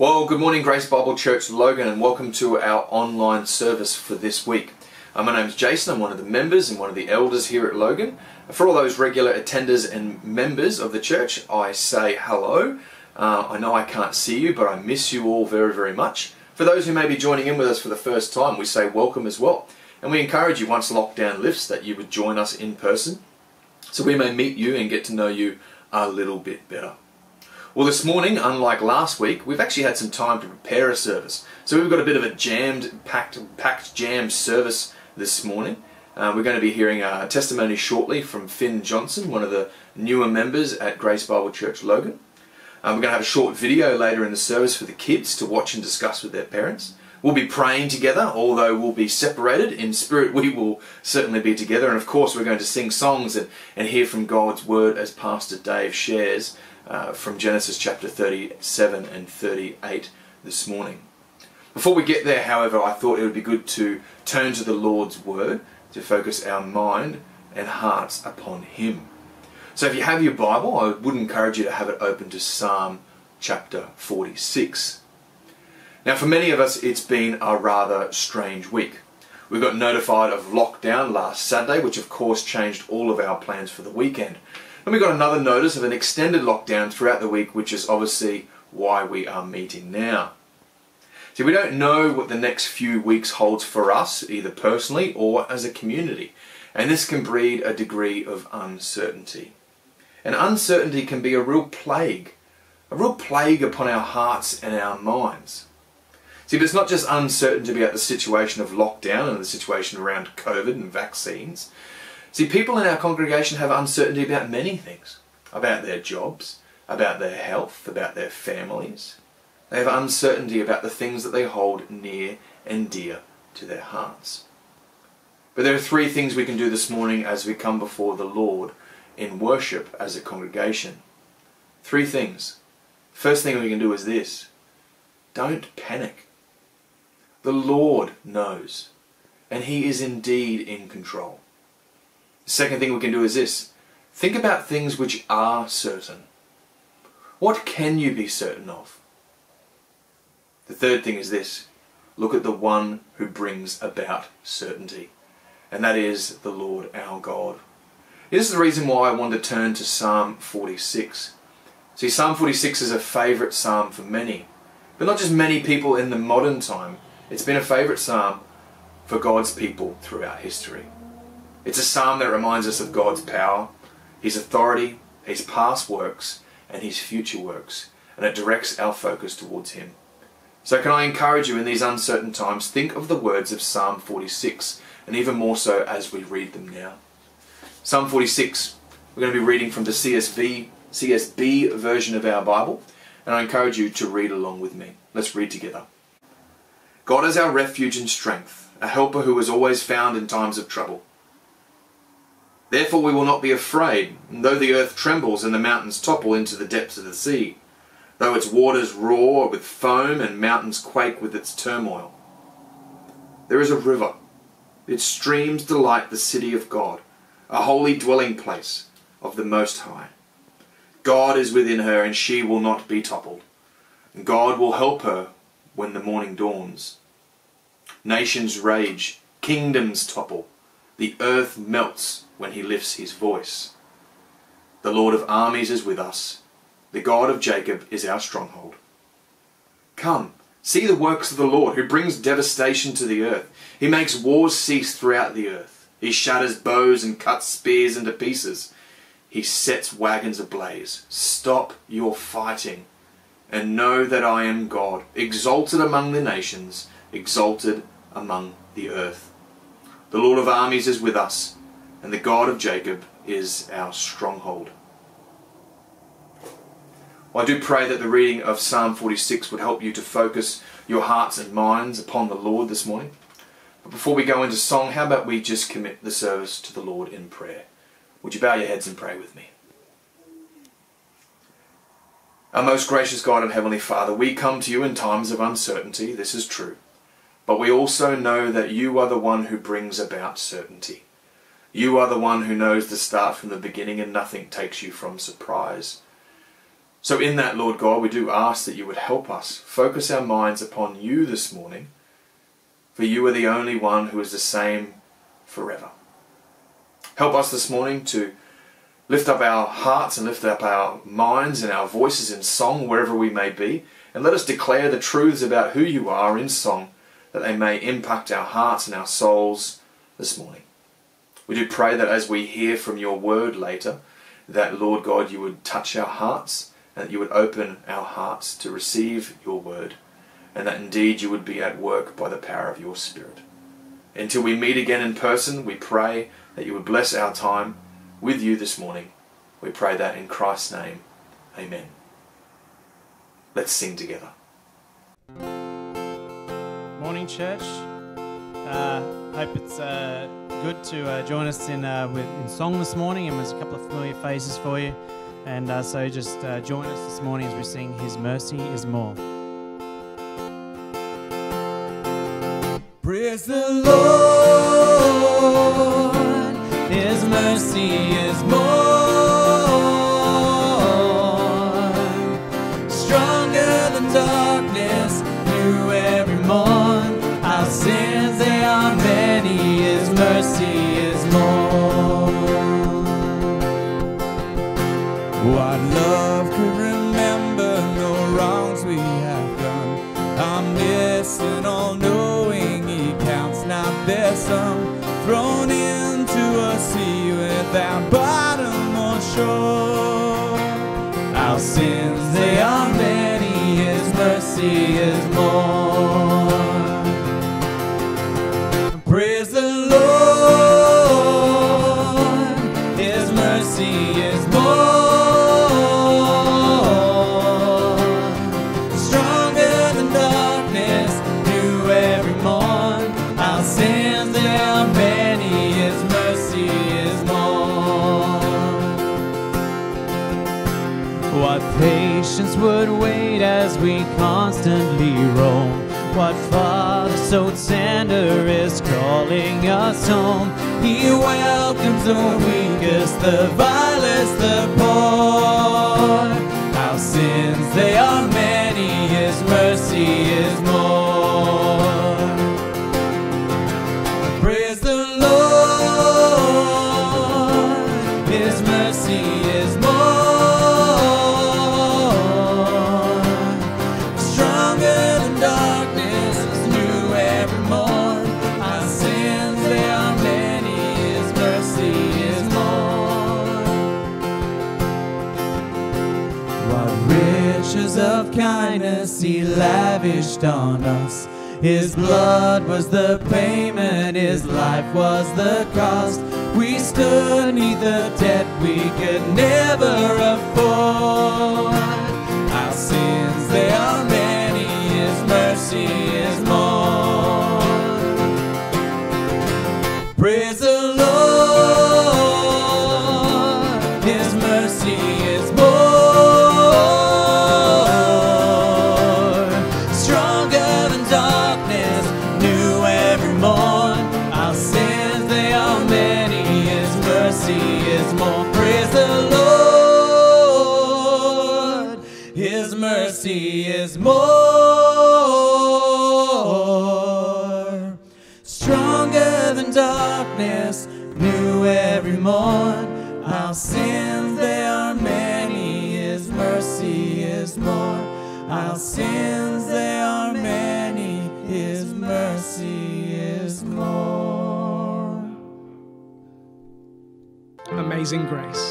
Well, good morning, Grace Bible Church Logan, and welcome to our online service for this week. Uh, my name is Jason, I'm one of the members and one of the elders here at Logan. For all those regular attenders and members of the church, I say hello. Uh, I know I can't see you, but I miss you all very, very much. For those who may be joining in with us for the first time, we say welcome as well. And we encourage you, once lockdown lifts, that you would join us in person so we may meet you and get to know you a little bit better. Well, this morning, unlike last week, we've actually had some time to prepare a service. So we've got a bit of a jammed, packed, packed, jammed service this morning. Uh, we're going to be hearing a testimony shortly from Finn Johnson, one of the newer members at Grace Bible Church Logan. Um, we're going to have a short video later in the service for the kids to watch and discuss with their parents. We'll be praying together, although we'll be separated. In spirit, we will certainly be together. And of course, we're going to sing songs and, and hear from God's Word as Pastor Dave shares uh, from Genesis chapter 37 and 38 this morning. Before we get there, however, I thought it would be good to turn to the Lord's Word to focus our mind and hearts upon Him. So if you have your Bible, I would encourage you to have it open to Psalm chapter 46. Now, for many of us, it's been a rather strange week. We got notified of lockdown last Saturday, which of course changed all of our plans for the weekend. And we got another notice of an extended lockdown throughout the week, which is obviously why we are meeting now. See, we don't know what the next few weeks holds for us, either personally or as a community. And this can breed a degree of uncertainty. And uncertainty can be a real plague, a real plague upon our hearts and our minds. See, but it's not just uncertainty about the situation of lockdown and the situation around COVID and vaccines. See, people in our congregation have uncertainty about many things about their jobs, about their health, about their families. They have uncertainty about the things that they hold near and dear to their hearts. But there are three things we can do this morning as we come before the Lord in worship as a congregation. Three things. First thing we can do is this don't panic. The Lord knows, and He is indeed in control. Second thing we can do is this. Think about things which are certain. What can you be certain of? The third thing is this. Look at the one who brings about certainty. And that is the Lord our God. This is the reason why I want to turn to Psalm 46. See, Psalm 46 is a favourite psalm for many. But not just many people in the modern time. It's been a favourite psalm for God's people throughout history. It's a psalm that reminds us of God's power, His authority, His past works, and His future works, and it directs our focus towards Him. So, can I encourage you in these uncertain times, think of the words of Psalm 46, and even more so as we read them now. Psalm 46, we're going to be reading from the CSB, CSB version of our Bible, and I encourage you to read along with me. Let's read together. God is our refuge and strength, a helper who is always found in times of trouble. Therefore we will not be afraid, though the earth trembles and the mountains topple into the depths of the sea, though its waters roar with foam and mountains quake with its turmoil. There is a river. Its streams delight the city of God, a holy dwelling place of the Most High. God is within her, and she will not be toppled. God will help her when the morning dawns. Nations rage, kingdoms topple, the earth melts when he lifts his voice. The Lord of armies is with us. The God of Jacob is our stronghold. Come, see the works of the Lord, who brings devastation to the earth. He makes wars cease throughout the earth. He shatters bows and cuts spears into pieces. He sets wagons ablaze. Stop your fighting and know that I am God, exalted among the nations, exalted among the earth. The Lord of armies is with us and the God of Jacob is our stronghold. Well, I do pray that the reading of Psalm 46 would help you to focus your hearts and minds upon the Lord this morning. But before we go into song, how about we just commit the service to the Lord in prayer? Would you bow your heads and pray with me? Our most gracious God and Heavenly Father, we come to you in times of uncertainty, this is true. But we also know that you are the one who brings about certainty. You are the one who knows the start from the beginning and nothing takes you from surprise. So, in that, Lord God, we do ask that you would help us focus our minds upon you this morning, for you are the only one who is the same forever. Help us this morning to lift up our hearts and lift up our minds and our voices in song wherever we may be, and let us declare the truths about who you are in song that they may impact our hearts and our souls this morning. We do pray that as we hear from your word later, that Lord God, you would touch our hearts and that you would open our hearts to receive your word, and that indeed you would be at work by the power of your Spirit. Until we meet again in person, we pray that you would bless our time with you this morning. We pray that in Christ's name. Amen. Let's sing together. Morning, church. Uh, hope it's uh, good to uh, join us in, uh, with, in song this morning, and there's a couple of familiar faces for you. And uh, so just uh, join us this morning as we sing His Mercy is More. Praise the Lord, His mercy is more. Without What Father so tender is calling us home? He welcomes the weakest, the vilest, the poor. Our sins, they are many, His mercy is more. Praise the Lord, His mercy is more. He lavished on us. His blood was the payment, His life was the cost. We stood neath the debt we could never afford. Amazing Grace.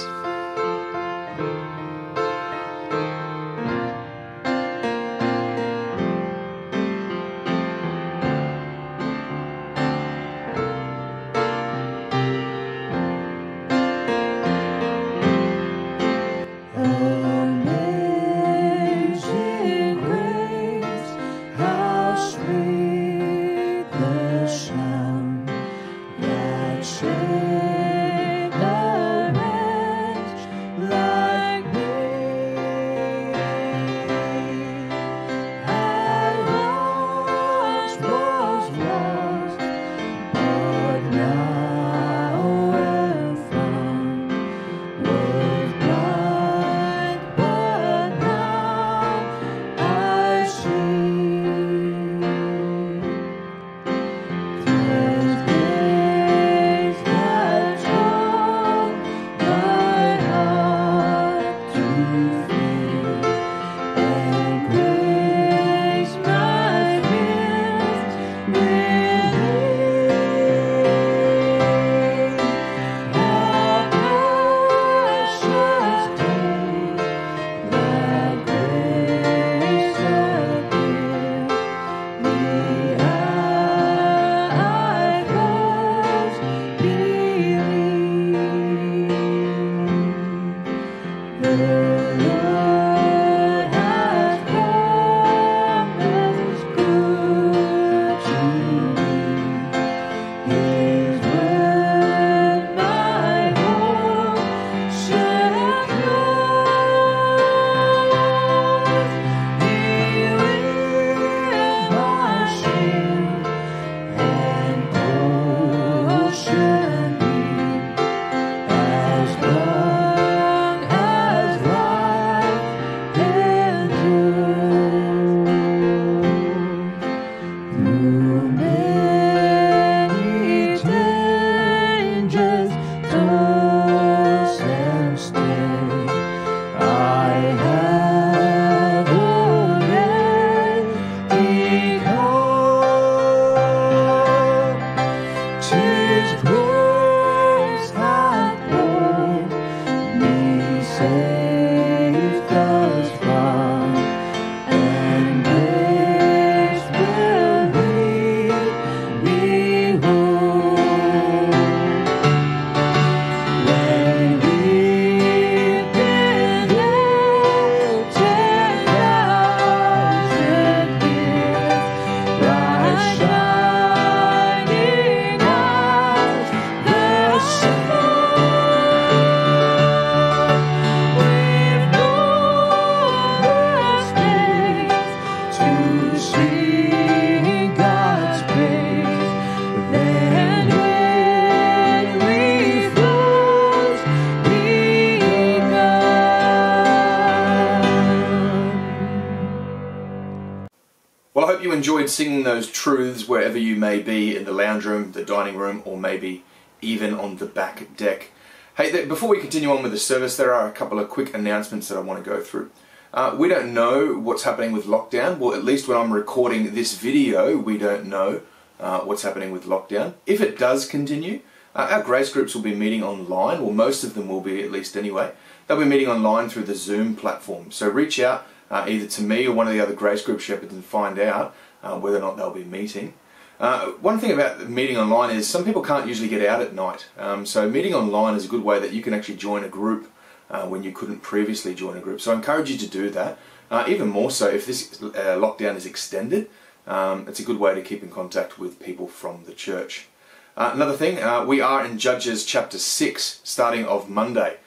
May be in the lounge room, the dining room, or maybe even on the back deck. Hey, before we continue on with the service, there are a couple of quick announcements that I want to go through. Uh, we don't know what's happening with lockdown. Well, at least when I'm recording this video, we don't know uh, what's happening with lockdown. If it does continue, uh, our grace groups will be meeting online, well, most of them will be at least anyway. They'll be meeting online through the Zoom platform. So reach out uh, either to me or one of the other grace group shepherds and find out uh, whether or not they'll be meeting. Uh, one thing about meeting online is some people can't usually get out at night. Um, so meeting online is a good way that you can actually join a group uh, when you couldn't previously join a group. So I encourage you to do that. Uh, even more so if this uh, lockdown is extended, um, it's a good way to keep in contact with people from the church. Uh, another thing, uh, we are in Judges chapter 6 starting of Monday.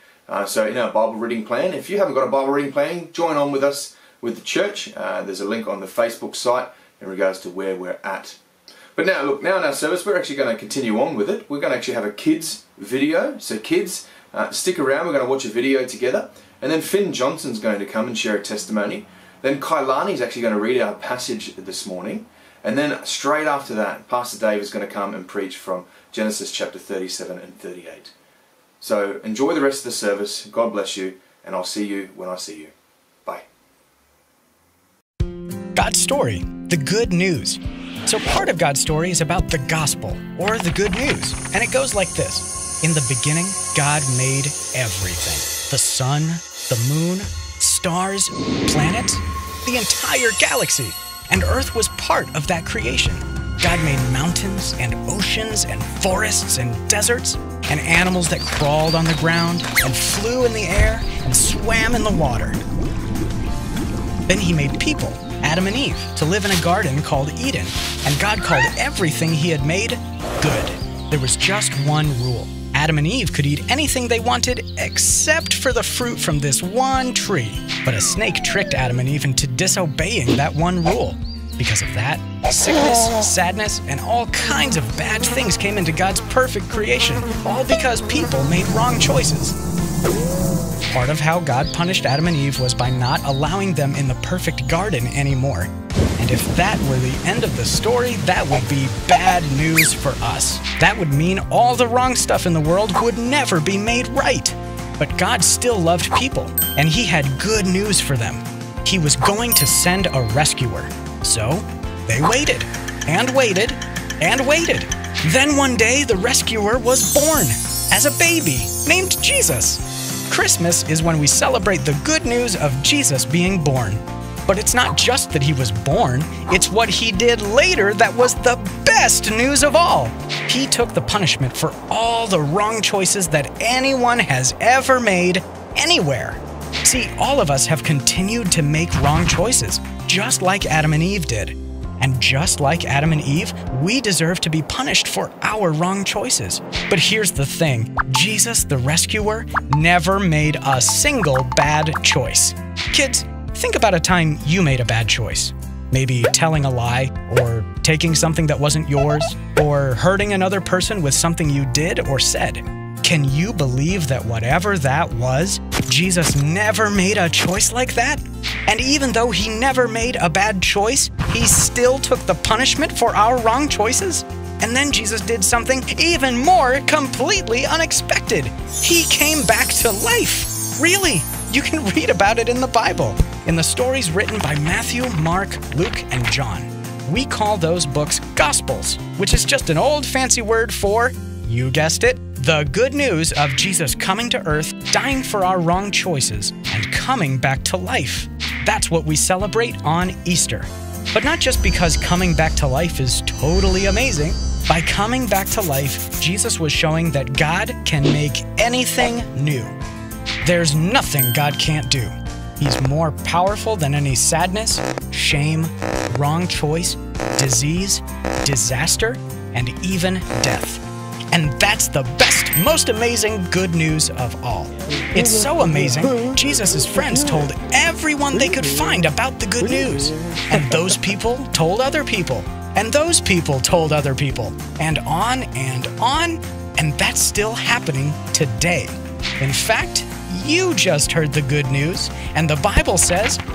so in our Bible reading plan, if you haven't got a Bible reading plan, join on with us with the church. there's a link on the Facebook site in regards to where we're at. But now, look, now in our service, we're actually going to continue on with it. We're going to actually have a kids video. So kids, uh, stick around. We're going to watch a video together. And then Finn Johnson's going to come and share a testimony. Then Kailani's actually going to read our passage this morning. And then straight after that, Pastor Dave is going to come and preach from Genesis chapter 37 and 38. So enjoy the rest of the service. God bless you. And I'll see you when I see you. Bye. God's story the good news. So, part of God's story is about the gospel, or the good news. And it goes like this In the beginning, God made everything the sun, the moon, stars, planets, the entire galaxy. And Earth was part of that creation. God made mountains and oceans and forests and deserts and animals that crawled on the ground and flew in the air and swam in the water. Then he made people Adam and Eve to live in a garden called Eden, and God called everything He had made good. There was just one rule Adam and Eve could eat anything they wanted except for the fruit from this one tree. But a snake tricked Adam and Eve into disobeying that one rule. Because of that, sickness, sadness, and all kinds of bad things came into God's perfect creation, all because people made wrong choices. Part of how God punished Adam and Eve was by not allowing them in the perfect garden anymore. And if that were the end of the story, that would be bad news for us. That would mean all the wrong stuff in the world would never be made right. But God still loved people, and He had good news for them. He was going to send a rescuer. So they waited, and waited, and waited. Then one day, the rescuer was born as a baby named Jesus. Christmas is when we celebrate the good news of Jesus being born. But it's not just that he was born, it's what he did later that was the best news of all. He took the punishment for all the wrong choices that anyone has ever made anywhere. See, all of us have continued to make wrong choices, just like Adam and Eve did. And just like Adam and Eve, we deserve to be punished for our wrong choices. But here's the thing Jesus, the rescuer, never made a single bad choice. Kids, think about a time you made a bad choice. Maybe telling a lie, or taking something that wasn't yours, or hurting another person with something you did or said. Can you believe that whatever that was, Jesus never made a choice like that? And even though he never made a bad choice, he still took the punishment for our wrong choices? And then Jesus did something even more completely unexpected. He came back to life. Really? You can read about it in the Bible, in the stories written by Matthew, Mark, Luke, and John. We call those books Gospels, which is just an old fancy word for, you guessed it, the good news of Jesus coming to earth, dying for our wrong choices, and coming back to life. That's what we celebrate on Easter. But not just because coming back to life is totally amazing. By coming back to life, Jesus was showing that God can make anything new. There's nothing God can't do. He's more powerful than any sadness, shame, wrong choice, disease, disaster, and even death. And that's the best, most amazing good news of all. It's so amazing, Jesus' friends told everyone they could find about the good news. And those people told other people. And those people told other people. And on and on. And that's still happening today. In fact, you just heard the good news, and the Bible says,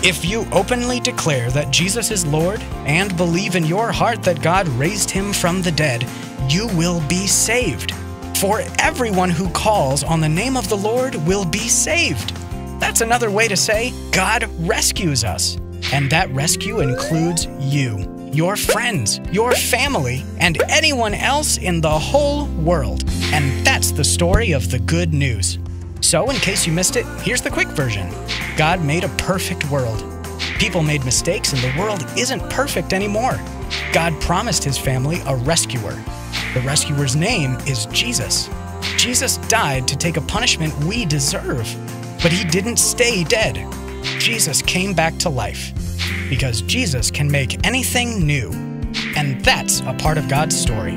If you openly declare that Jesus is Lord and believe in your heart that God raised him from the dead, you will be saved. For everyone who calls on the name of the Lord will be saved. That's another way to say God rescues us. And that rescue includes you, your friends, your family, and anyone else in the whole world. And that's the story of the good news. So, in case you missed it, here's the quick version God made a perfect world. People made mistakes, and the world isn't perfect anymore. God promised his family a rescuer. The rescuer's name is Jesus. Jesus died to take a punishment we deserve, but he didn't stay dead. Jesus came back to life because Jesus can make anything new. And that's a part of God's story.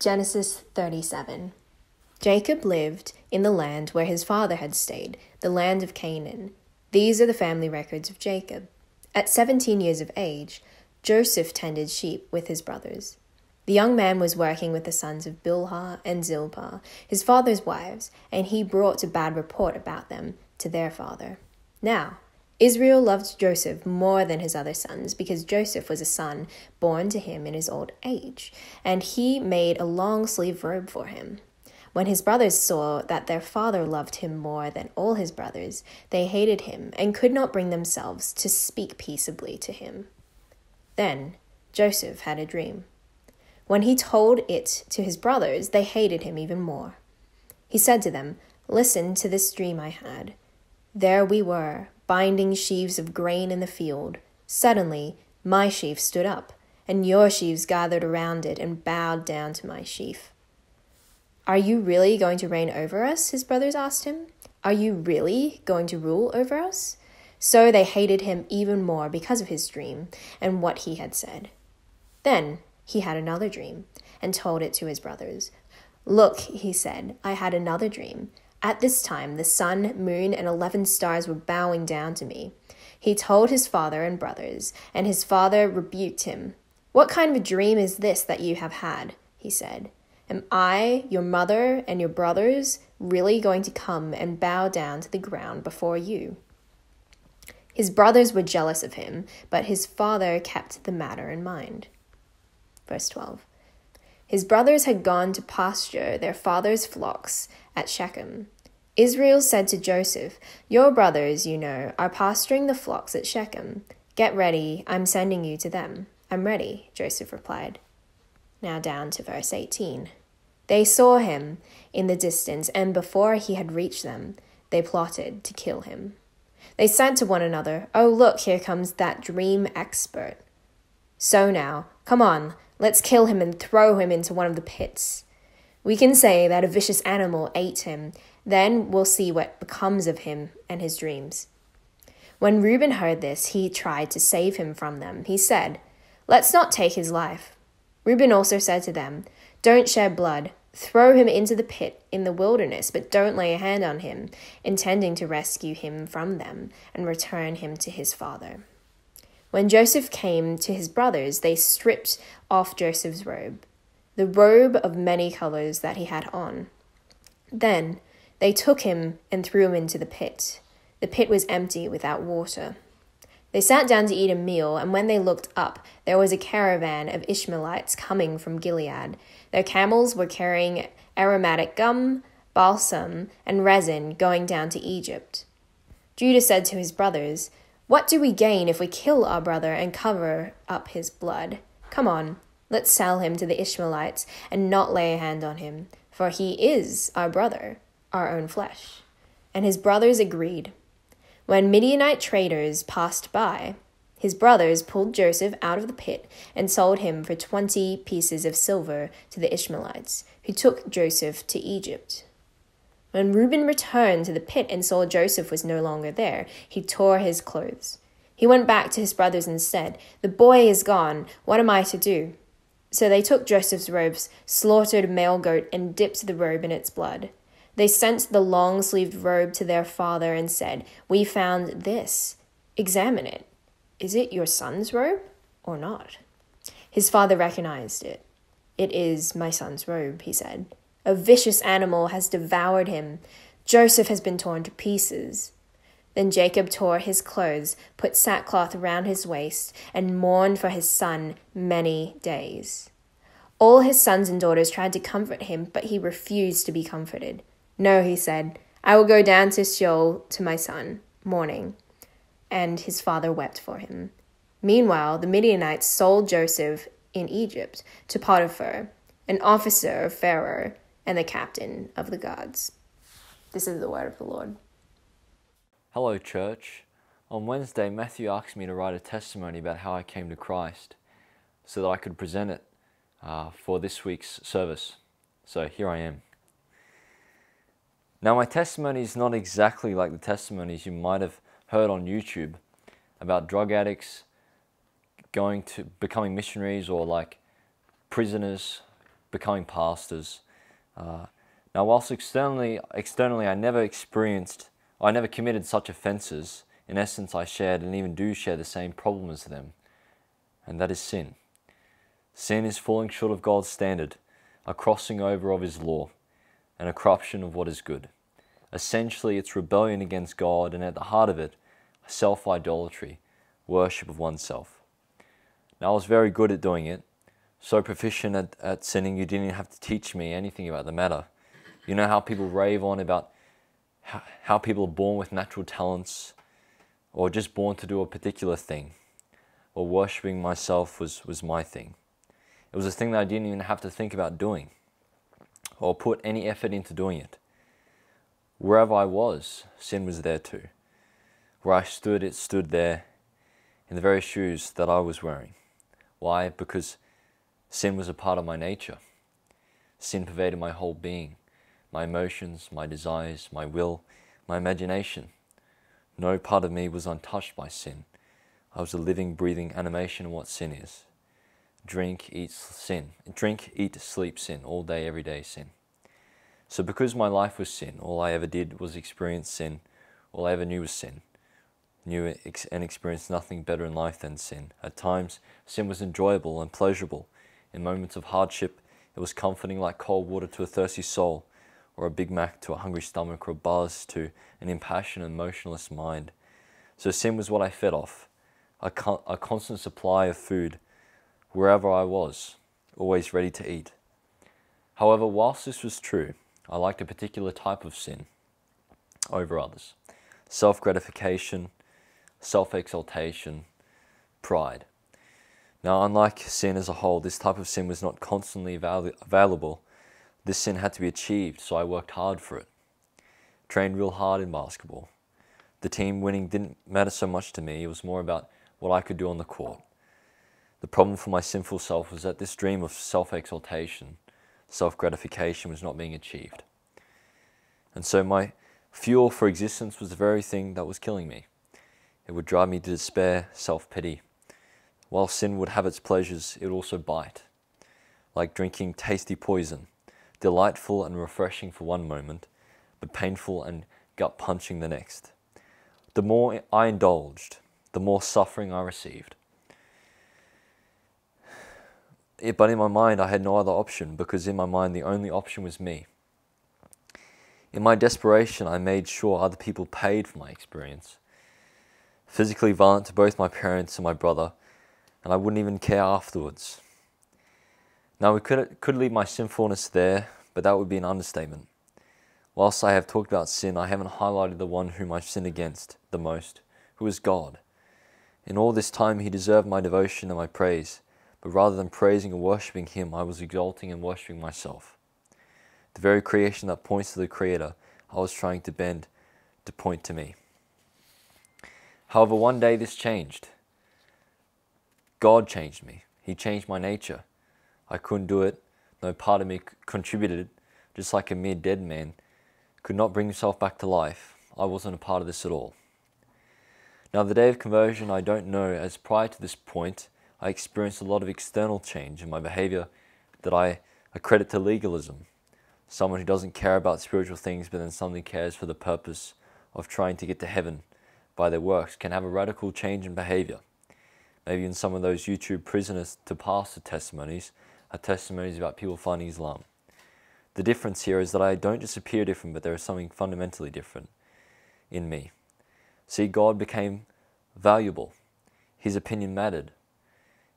Genesis 37. Jacob lived in the land where his father had stayed, the land of Canaan. These are the family records of Jacob. At seventeen years of age, Joseph tended sheep with his brothers. The young man was working with the sons of Bilhah and Zilpah, his father's wives, and he brought a bad report about them to their father. Now, Israel loved Joseph more than his other sons because Joseph was a son born to him in his old age, and he made a long sleeve robe for him. When his brothers saw that their father loved him more than all his brothers, they hated him and could not bring themselves to speak peaceably to him. Then Joseph had a dream. When he told it to his brothers, they hated him even more. He said to them, Listen to this dream I had. There we were, binding sheaves of grain in the field. Suddenly, my sheaf stood up, and your sheaves gathered around it and bowed down to my sheaf. Are you really going to reign over us? His brothers asked him. Are you really going to rule over us? So they hated him even more because of his dream and what he had said. Then he had another dream and told it to his brothers. Look, he said, I had another dream. At this time, the sun, moon, and eleven stars were bowing down to me. He told his father and brothers, and his father rebuked him. What kind of a dream is this that you have had? He said. Am I, your mother, and your brothers really going to come and bow down to the ground before you? His brothers were jealous of him, but his father kept the matter in mind. Verse 12. His brothers had gone to pasture their father's flocks at Shechem. Israel said to Joseph, Your brothers, you know, are pasturing the flocks at Shechem. Get ready, I'm sending you to them. I'm ready, Joseph replied. Now down to verse 18. They saw him in the distance, and before he had reached them, they plotted to kill him. They said to one another, Oh, look, here comes that dream expert. So now, come on, let's kill him and throw him into one of the pits. We can say that a vicious animal ate him, then we'll see what becomes of him and his dreams. When Reuben heard this, he tried to save him from them. He said, Let's not take his life. Reuben also said to them, Don't shed blood. Throw him into the pit in the wilderness, but don't lay a hand on him, intending to rescue him from them and return him to his father. When Joseph came to his brothers, they stripped off Joseph's robe, the robe of many colors that he had on. Then they took him and threw him into the pit. The pit was empty without water. They sat down to eat a meal, and when they looked up, there was a caravan of Ishmaelites coming from Gilead. Their camels were carrying aromatic gum, balsam, and resin going down to Egypt. Judah said to his brothers, What do we gain if we kill our brother and cover up his blood? Come on, let's sell him to the Ishmaelites and not lay a hand on him, for he is our brother, our own flesh. And his brothers agreed. When Midianite traders passed by, his brothers pulled Joseph out of the pit and sold him for twenty pieces of silver to the Ishmaelites, who took Joseph to Egypt. When Reuben returned to the pit and saw Joseph was no longer there, he tore his clothes. He went back to his brothers and said, The boy is gone. What am I to do? So they took Joseph's robes, slaughtered a male goat, and dipped the robe in its blood. They sent the long sleeved robe to their father and said, We found this. Examine it. Is it your son's robe or not? His father recognized it. It is my son's robe, he said. A vicious animal has devoured him. Joseph has been torn to pieces. Then Jacob tore his clothes, put sackcloth around his waist, and mourned for his son many days. All his sons and daughters tried to comfort him, but he refused to be comforted. No, he said, I will go down to Sheol to my son, mourning. And his father wept for him. Meanwhile, the Midianites sold Joseph in Egypt to Potiphar, an officer of Pharaoh and the captain of the guards. This is the word of the Lord. Hello, church. On Wednesday, Matthew asked me to write a testimony about how I came to Christ so that I could present it uh, for this week's service. So here I am. Now, my testimony is not exactly like the testimonies you might have heard on YouTube about drug addicts going to becoming missionaries or like prisoners becoming pastors. Uh, now, whilst externally, externally I never experienced, I never committed such offences, in essence, I shared and even do share the same problem as them, and that is sin. Sin is falling short of God's standard, a crossing over of His law and a corruption of what is good. Essentially, it's rebellion against God, and at the heart of it, self idolatry, worship of oneself. Now, I was very good at doing it, so proficient at, at sinning, you didn't even have to teach me anything about the matter. You know how people rave on about how, how people are born with natural talents, or just born to do a particular thing. Well, worshipping myself was, was my thing. It was a thing that I didn't even have to think about doing or put any effort into doing it. Wherever I was, sin was there too. Where I stood, it stood there in the very shoes that I was wearing. Why? Because sin was a part of my nature. Sin pervaded my whole being, my emotions, my desires, my will, my imagination. No part of me was untouched by sin. I was a living, breathing animation of what sin is. Drink, eat, sin. Drink, eat, sleep, sin. All day, every day, sin. So because my life was sin, all I ever did was experience sin. All I ever knew was sin. Knew and experienced nothing better in life than sin. At times, sin was enjoyable and pleasurable. In moments of hardship, it was comforting like cold water to a thirsty soul, or a Big Mac to a hungry stomach, or a buzz to an impassioned and motionless mind. So sin was what I fed off, a, con- a constant supply of food wherever I was, always ready to eat. However, whilst this was true, I liked a particular type of sin over others self gratification, self exaltation, pride. Now, unlike sin as a whole, this type of sin was not constantly available. This sin had to be achieved, so I worked hard for it. Trained real hard in basketball. The team winning didn't matter so much to me, it was more about what I could do on the court. The problem for my sinful self was that this dream of self exaltation, self gratification, was not being achieved. And so my fuel for existence was the very thing that was killing me. It would drive me to despair, self pity. While sin would have its pleasures, it would also bite. Like drinking tasty poison, delightful and refreshing for one moment, but painful and gut punching the next. The more I indulged, the more suffering I received. It, but in my mind, I had no other option because in my mind, the only option was me. In my desperation, I made sure other people paid for my experience. Physically violent to both my parents and my brother, and I wouldn't even care afterwards. Now, we could, could leave my sinfulness there, but that would be an understatement. Whilst I have talked about sin, I haven't highlighted the one whom I sinned against the most, who is God. In all this time, He deserved my devotion and my praise, but rather than praising and worshipping Him, I was exalting and worshipping myself. The very creation that points to the Creator, I was trying to bend to point to me. However, one day this changed. God changed me. He changed my nature. I couldn't do it. No part of me contributed, just like a mere dead man could not bring himself back to life. I wasn't a part of this at all. Now, the day of conversion, I don't know, as prior to this point, I experienced a lot of external change in my behavior that I accredit to legalism. Someone who doesn't care about spiritual things but then suddenly cares for the purpose of trying to get to heaven by their works can have a radical change in behavior. Maybe in some of those YouTube prisoners to pastor testimonies are testimonies about people finding Islam. The difference here is that I don't just appear different, but there is something fundamentally different in me. See, God became valuable. His opinion mattered.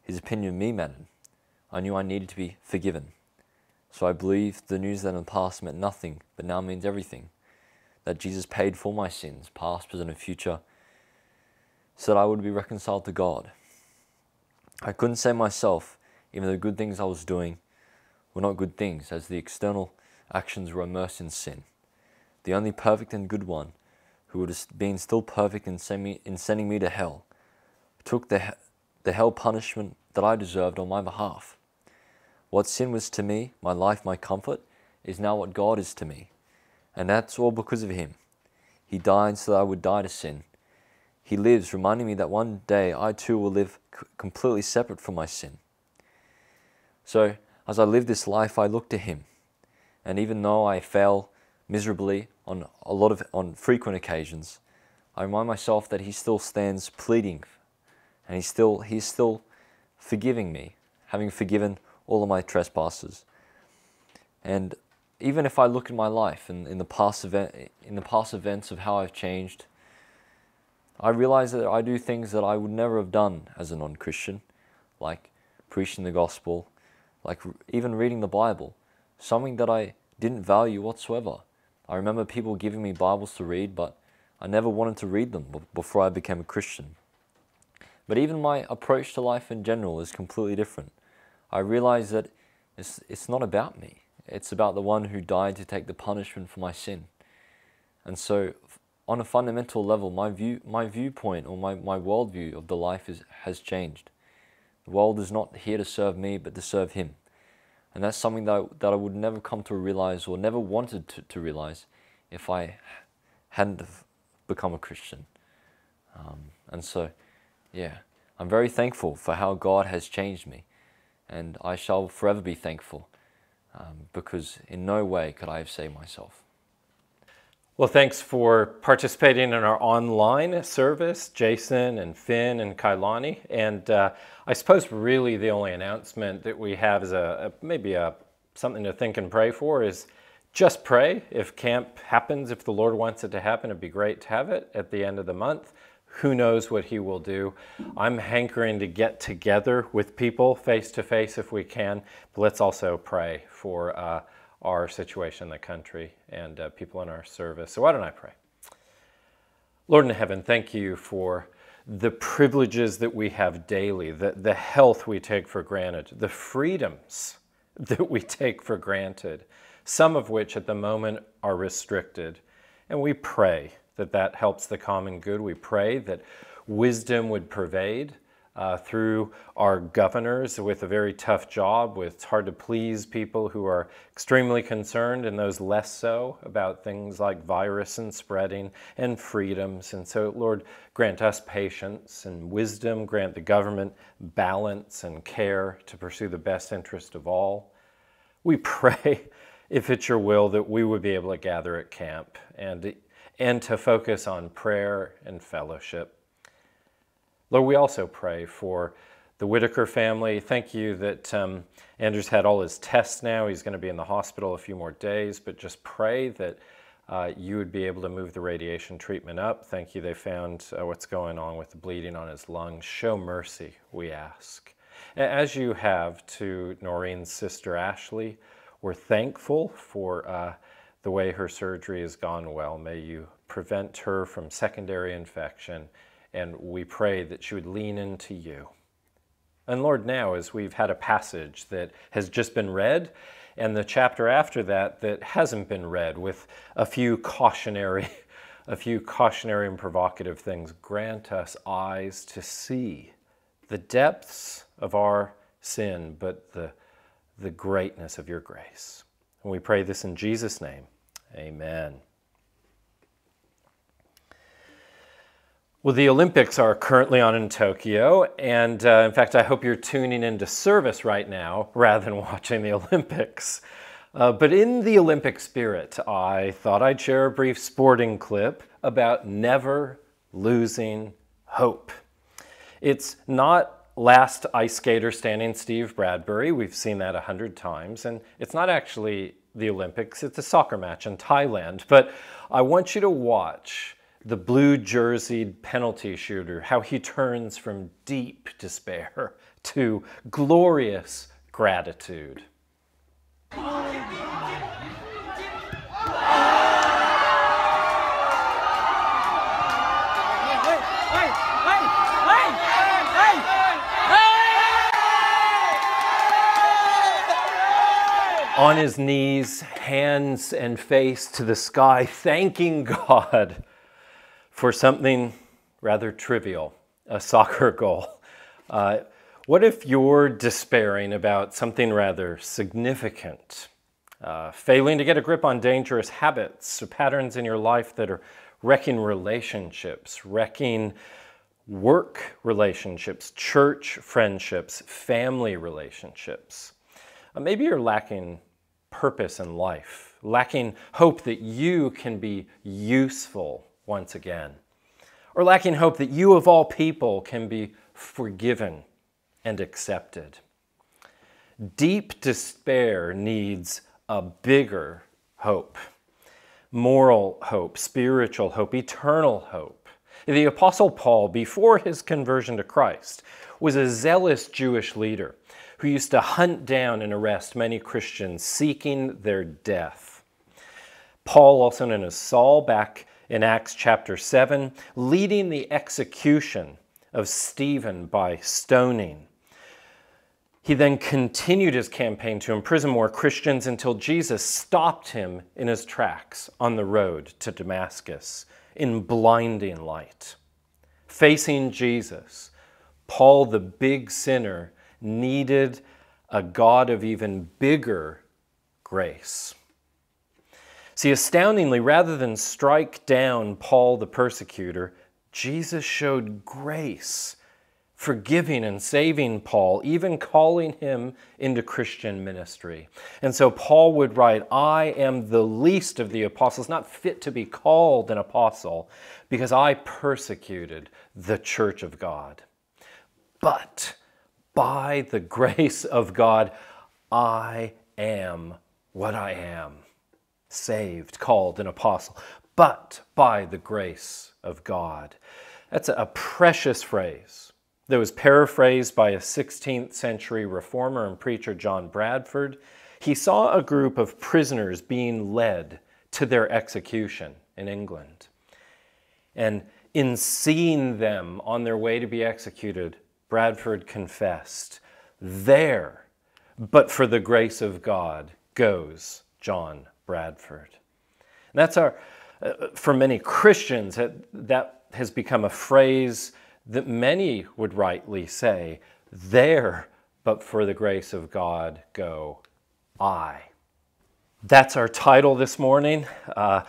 His opinion of me mattered. I knew I needed to be forgiven. So I believed the news that in the past meant nothing, but now means everything. That Jesus paid for my sins, past, present, and future, so that I would be reconciled to God. I couldn't say myself, even the good things I was doing were not good things, as the external actions were immersed in sin. The only perfect and good one, who would have been still perfect in, me, in sending me to hell, took the, the hell punishment that I deserved on my behalf. What sin was to me, my life, my comfort, is now what God is to me. And that's all because of Him. He died so that I would die to sin. He lives, reminding me that one day I too will live completely separate from my sin. So, as I live this life, I look to Him. And even though I fail miserably on a lot of on frequent occasions, I remind myself that He still stands pleading, and He's still He's still forgiving me, having forgiven all of my trespasses. And even if I look at my life and in the past event in the past events of how I've changed, I realize that I do things that I would never have done as a non-Christian, like preaching the gospel, like even reading the Bible, something that I didn't value whatsoever. I remember people giving me Bibles to read, but I never wanted to read them before I became a Christian. But even my approach to life in general is completely different. I realize that it's, it's not about me. It's about the one who died to take the punishment for my sin. And so, on a fundamental level, my, view, my viewpoint or my, my worldview of the life is, has changed. The world is not here to serve me, but to serve Him. And that's something that I, that I would never come to realize or never wanted to, to realize if I hadn't become a Christian. Um, and so, yeah, I'm very thankful for how God has changed me. And I shall forever be thankful um, because in no way could I have saved myself. Well, thanks for participating in our online service, Jason and Finn and Kailani. And uh, I suppose really the only announcement that we have is a, a, maybe a something to think and pray for is just pray. If camp happens, if the Lord wants it to happen, it'd be great to have it at the end of the month. Who knows what He will do? I'm hankering to get together with people face to face if we can. But let's also pray for. Uh, our situation in the country and uh, people in our service. So, why don't I pray? Lord in heaven, thank you for the privileges that we have daily, the, the health we take for granted, the freedoms that we take for granted, some of which at the moment are restricted. And we pray that that helps the common good. We pray that wisdom would pervade uh, through our governors with a very tough job, with it's hard to please people who are extremely concerned and those less so about things like virus and spreading and freedoms. And so, Lord, grant us patience and wisdom, grant the government balance and care to pursue the best interest of all. We pray, if it's your will, that we would be able to gather at camp and, and to focus on prayer and fellowship. Lord, we also pray for the Whitaker family. Thank you that um, Andrew's had all his tests now. He's going to be in the hospital a few more days, but just pray that uh, you would be able to move the radiation treatment up. Thank you. They found uh, what's going on with the bleeding on his lungs. Show mercy, we ask. As you have to Noreen's sister Ashley, we're thankful for uh, the way her surgery has gone well. May you prevent her from secondary infection and we pray that she would lean into you. And Lord, now as we've had a passage that has just been read, and the chapter after that that hasn't been read with a few cautionary a few cautionary and provocative things grant us eyes to see the depths of our sin but the the greatness of your grace and we pray this in Jesus name amen Well, the Olympics are currently on in Tokyo, and uh, in fact, I hope you're tuning into service right now rather than watching the Olympics. Uh, but in the Olympic spirit, I thought I'd share a brief sporting clip about never losing hope. It's not last ice skater standing Steve Bradbury, we've seen that a hundred times, and it's not actually the Olympics, it's a soccer match in Thailand. But I want you to watch the blue jerseyed penalty shooter, how he turns from deep despair to glorious gratitude. On his knees, hands and face to the sky, thanking God for something rather trivial, a soccer goal. Uh, what if you're despairing about something rather significant? Uh, failing to get a grip on dangerous habits or patterns in your life that are wrecking relationships, wrecking work relationships, church friendships, family relationships. Uh, maybe you're lacking purpose in life, lacking hope that you can be useful once again, or lacking hope that you of all people can be forgiven and accepted. Deep despair needs a bigger hope moral hope, spiritual hope, eternal hope. The Apostle Paul, before his conversion to Christ, was a zealous Jewish leader who used to hunt down and arrest many Christians seeking their death. Paul, also known as Saul, back in Acts chapter 7, leading the execution of Stephen by stoning. He then continued his campaign to imprison more Christians until Jesus stopped him in his tracks on the road to Damascus in blinding light. Facing Jesus, Paul, the big sinner, needed a God of even bigger grace. See, astoundingly, rather than strike down Paul the persecutor, Jesus showed grace, forgiving and saving Paul, even calling him into Christian ministry. And so Paul would write, I am the least of the apostles, not fit to be called an apostle, because I persecuted the church of God. But by the grace of God, I am what I am saved, called an apostle, but by the grace of God. That's a precious phrase that was paraphrased by a 16th century reformer and preacher, John Bradford. He saw a group of prisoners being led to their execution in England. And in seeing them on their way to be executed, Bradford confessed, There, but for the grace of God, goes John Bradford. And that's our Uh, for many Christians, that has become a phrase that many would rightly say, There, but for the grace of God, go I. That's our title this morning. Uh,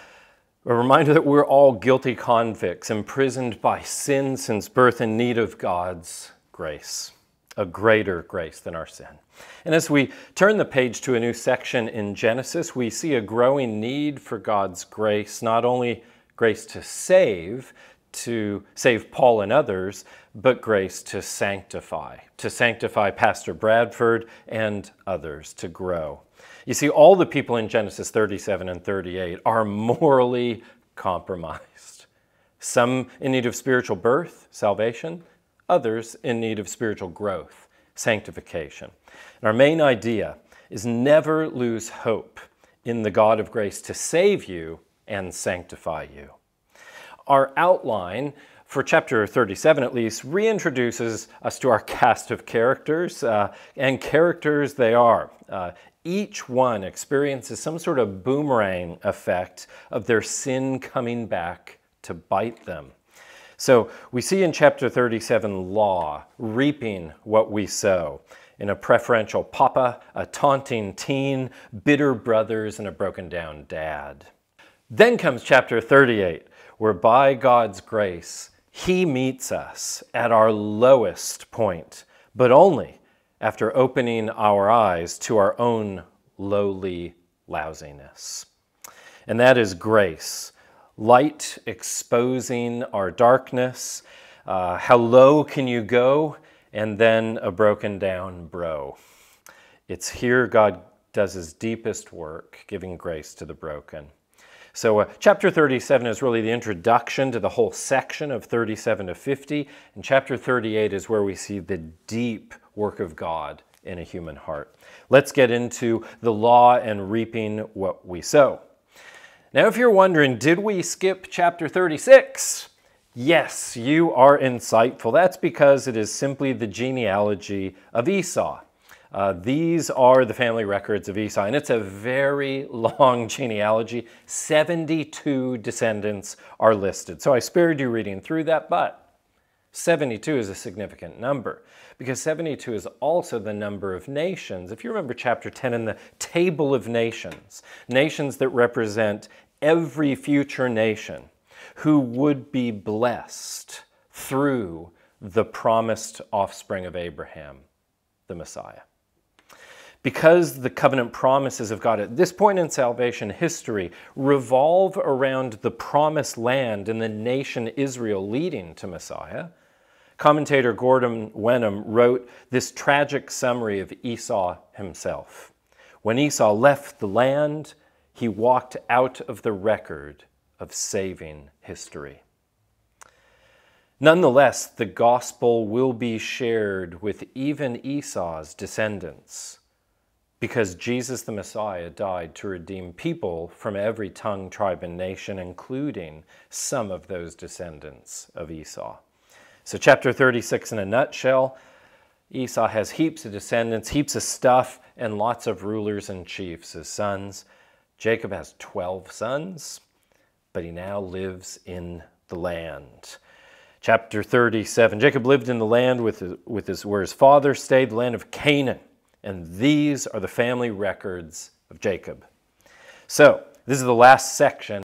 a reminder that we're all guilty convicts, imprisoned by sin since birth, in need of God's grace, a greater grace than our sin. And as we turn the page to a new section in Genesis, we see a growing need for God's grace, not only grace to save, to save Paul and others, but grace to sanctify, to sanctify Pastor Bradford and others, to grow. You see, all the people in Genesis 37 and 38 are morally compromised. Some in need of spiritual birth, salvation, others in need of spiritual growth, sanctification. And our main idea is never lose hope in the God of grace to save you and sanctify you. Our outline for chapter 37 at least reintroduces us to our cast of characters, uh, and characters they are. Uh, each one experiences some sort of boomerang effect of their sin coming back to bite them. So we see in chapter 37 law, reaping what we sow. In a preferential papa, a taunting teen, bitter brothers, and a broken down dad. Then comes chapter 38, where by God's grace, He meets us at our lowest point, but only after opening our eyes to our own lowly lousiness. And that is grace light exposing our darkness. Uh, how low can you go? And then a broken down bro. It's here God does his deepest work, giving grace to the broken. So, uh, chapter 37 is really the introduction to the whole section of 37 to 50, and chapter 38 is where we see the deep work of God in a human heart. Let's get into the law and reaping what we sow. Now, if you're wondering, did we skip chapter 36? Yes, you are insightful. That's because it is simply the genealogy of Esau. Uh, these are the family records of Esau, and it's a very long genealogy. 72 descendants are listed. So I spared you reading through that, but 72 is a significant number because 72 is also the number of nations. If you remember chapter 10 in the table of nations, nations that represent every future nation who would be blessed through the promised offspring of Abraham, the Messiah. Because the covenant promises of God at this point in salvation history revolve around the promised land and the nation Israel leading to Messiah, commentator Gordon Wenham wrote this tragic summary of Esau himself. When Esau left the land, he walked out of the record of saving history. Nonetheless, the gospel will be shared with even Esau's descendants because Jesus the Messiah died to redeem people from every tongue, tribe, and nation, including some of those descendants of Esau. So, chapter 36 in a nutshell Esau has heaps of descendants, heaps of stuff, and lots of rulers and chiefs as sons. Jacob has 12 sons, but he now lives in the land. Chapter 37 Jacob lived in the land with, with his, where his father stayed, the land of Canaan. And these are the family records of Jacob. So, this is the last section,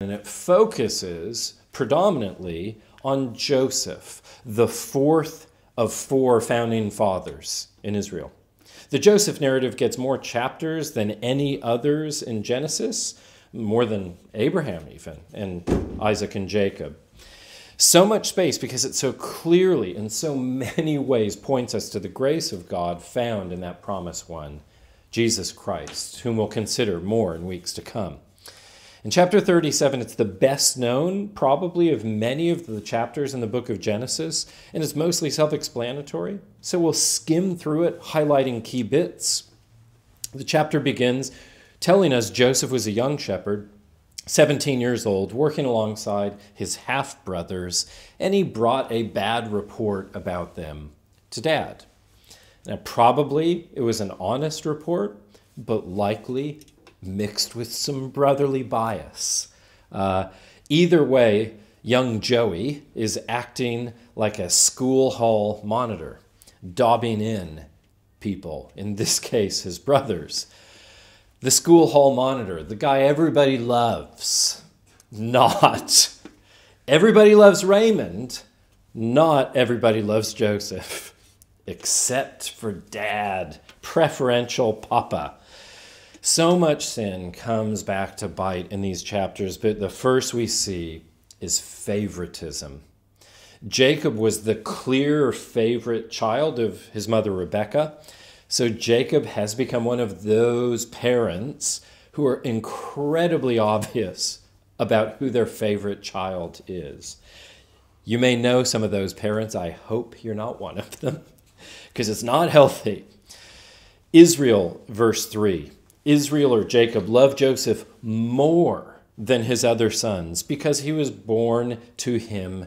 and it focuses predominantly on Joseph, the fourth of four founding fathers in Israel. The Joseph narrative gets more chapters than any others in Genesis, more than Abraham, even, and Isaac and Jacob. So much space because it so clearly, in so many ways, points us to the grace of God found in that promised one, Jesus Christ, whom we'll consider more in weeks to come. In chapter 37, it's the best known, probably, of many of the chapters in the book of Genesis, and it's mostly self explanatory. So we'll skim through it, highlighting key bits. The chapter begins telling us Joseph was a young shepherd, 17 years old, working alongside his half brothers, and he brought a bad report about them to dad. Now, probably it was an honest report, but likely mixed with some brotherly bias. Uh, either way, young Joey is acting like a school hall monitor, dobbing in people, in this case, his brothers. The school hall monitor, the guy everybody loves, not. Everybody loves Raymond, not everybody loves Joseph, except for dad, preferential papa. So much sin comes back to bite in these chapters, but the first we see is favoritism. Jacob was the clear favorite child of his mother Rebecca. So Jacob has become one of those parents who are incredibly obvious about who their favorite child is. You may know some of those parents. I hope you're not one of them because it's not healthy. Israel, verse 3 Israel or Jacob loved Joseph more than his other sons because he was born to him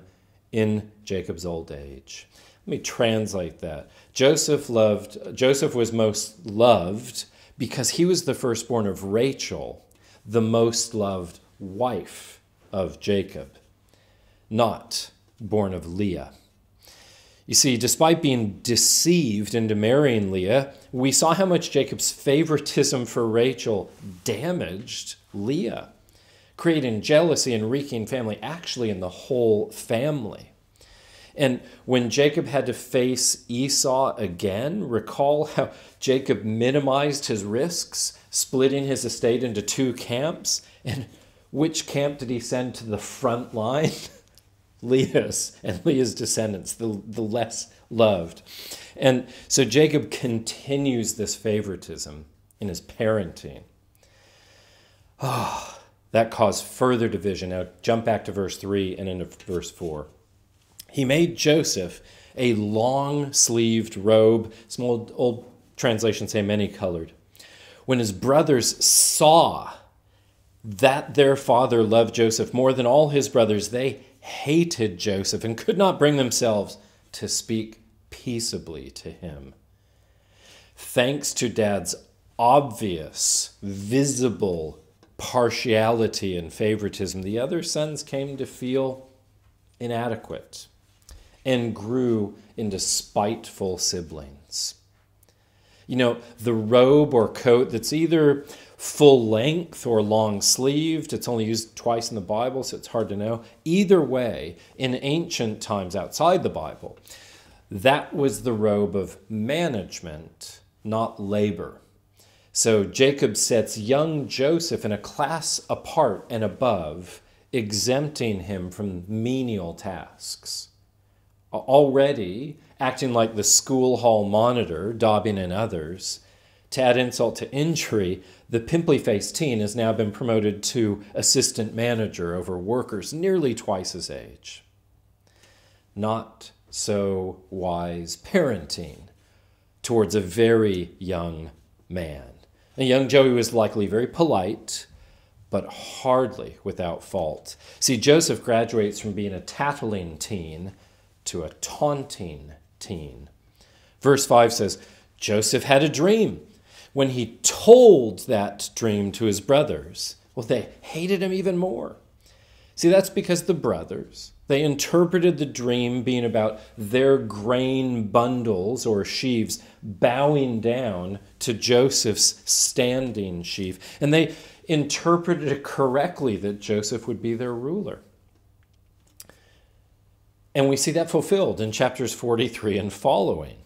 in Jacob's old age. Let me translate that. Joseph loved Joseph was most loved because he was the firstborn of Rachel, the most loved wife of Jacob, not born of Leah. You see, despite being deceived into marrying Leah, we saw how much Jacob's favoritism for Rachel damaged Leah, creating jealousy and wreaking family actually in the whole family. And when Jacob had to face Esau again, recall how Jacob minimized his risks, splitting his estate into two camps. And which camp did he send to the front line? Leah's and Leah's descendants, the, the less loved. And so Jacob continues this favoritism in his parenting. Oh, that caused further division. Now jump back to verse 3 and into verse 4. He made Joseph a long sleeved robe. Some old, old translations say many colored. When his brothers saw that their father loved Joseph more than all his brothers, they hated Joseph and could not bring themselves to speak peaceably to him. Thanks to dad's obvious, visible partiality and favoritism, the other sons came to feel inadequate and grew into spiteful siblings. You know, the robe or coat that's either full length or long sleeved. It's only used twice in the Bible, so it's hard to know. Either way, in ancient times outside the Bible, that was the robe of management, not labor. So Jacob sets young Joseph in a class apart and above, exempting him from menial tasks. Already acting like the school hall monitor, Dobbin and others, to add insult to injury, the pimply faced teen has now been promoted to assistant manager over workers nearly twice his age. Not so wise parenting towards a very young man. And young Joey was likely very polite, but hardly without fault. See, Joseph graduates from being a tattling teen to a taunting teen. Verse 5 says Joseph had a dream when he told that dream to his brothers, well, they hated him even more. See, that's because the brothers, they interpreted the dream being about their grain bundles or sheaves bowing down to Joseph's standing sheaf. And they interpreted it correctly that Joseph would be their ruler. And we see that fulfilled in chapters 43 and following.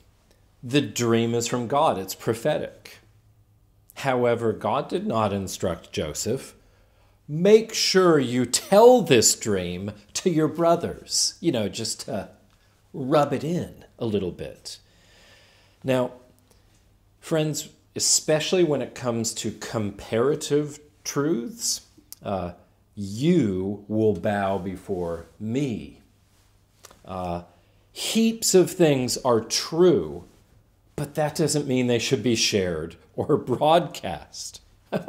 The dream is from God, it's prophetic. However, God did not instruct Joseph. Make sure you tell this dream to your brothers, you know, just to rub it in a little bit. Now, friends, especially when it comes to comparative truths, uh, you will bow before me. Uh, heaps of things are true, but that doesn't mean they should be shared or broadcast.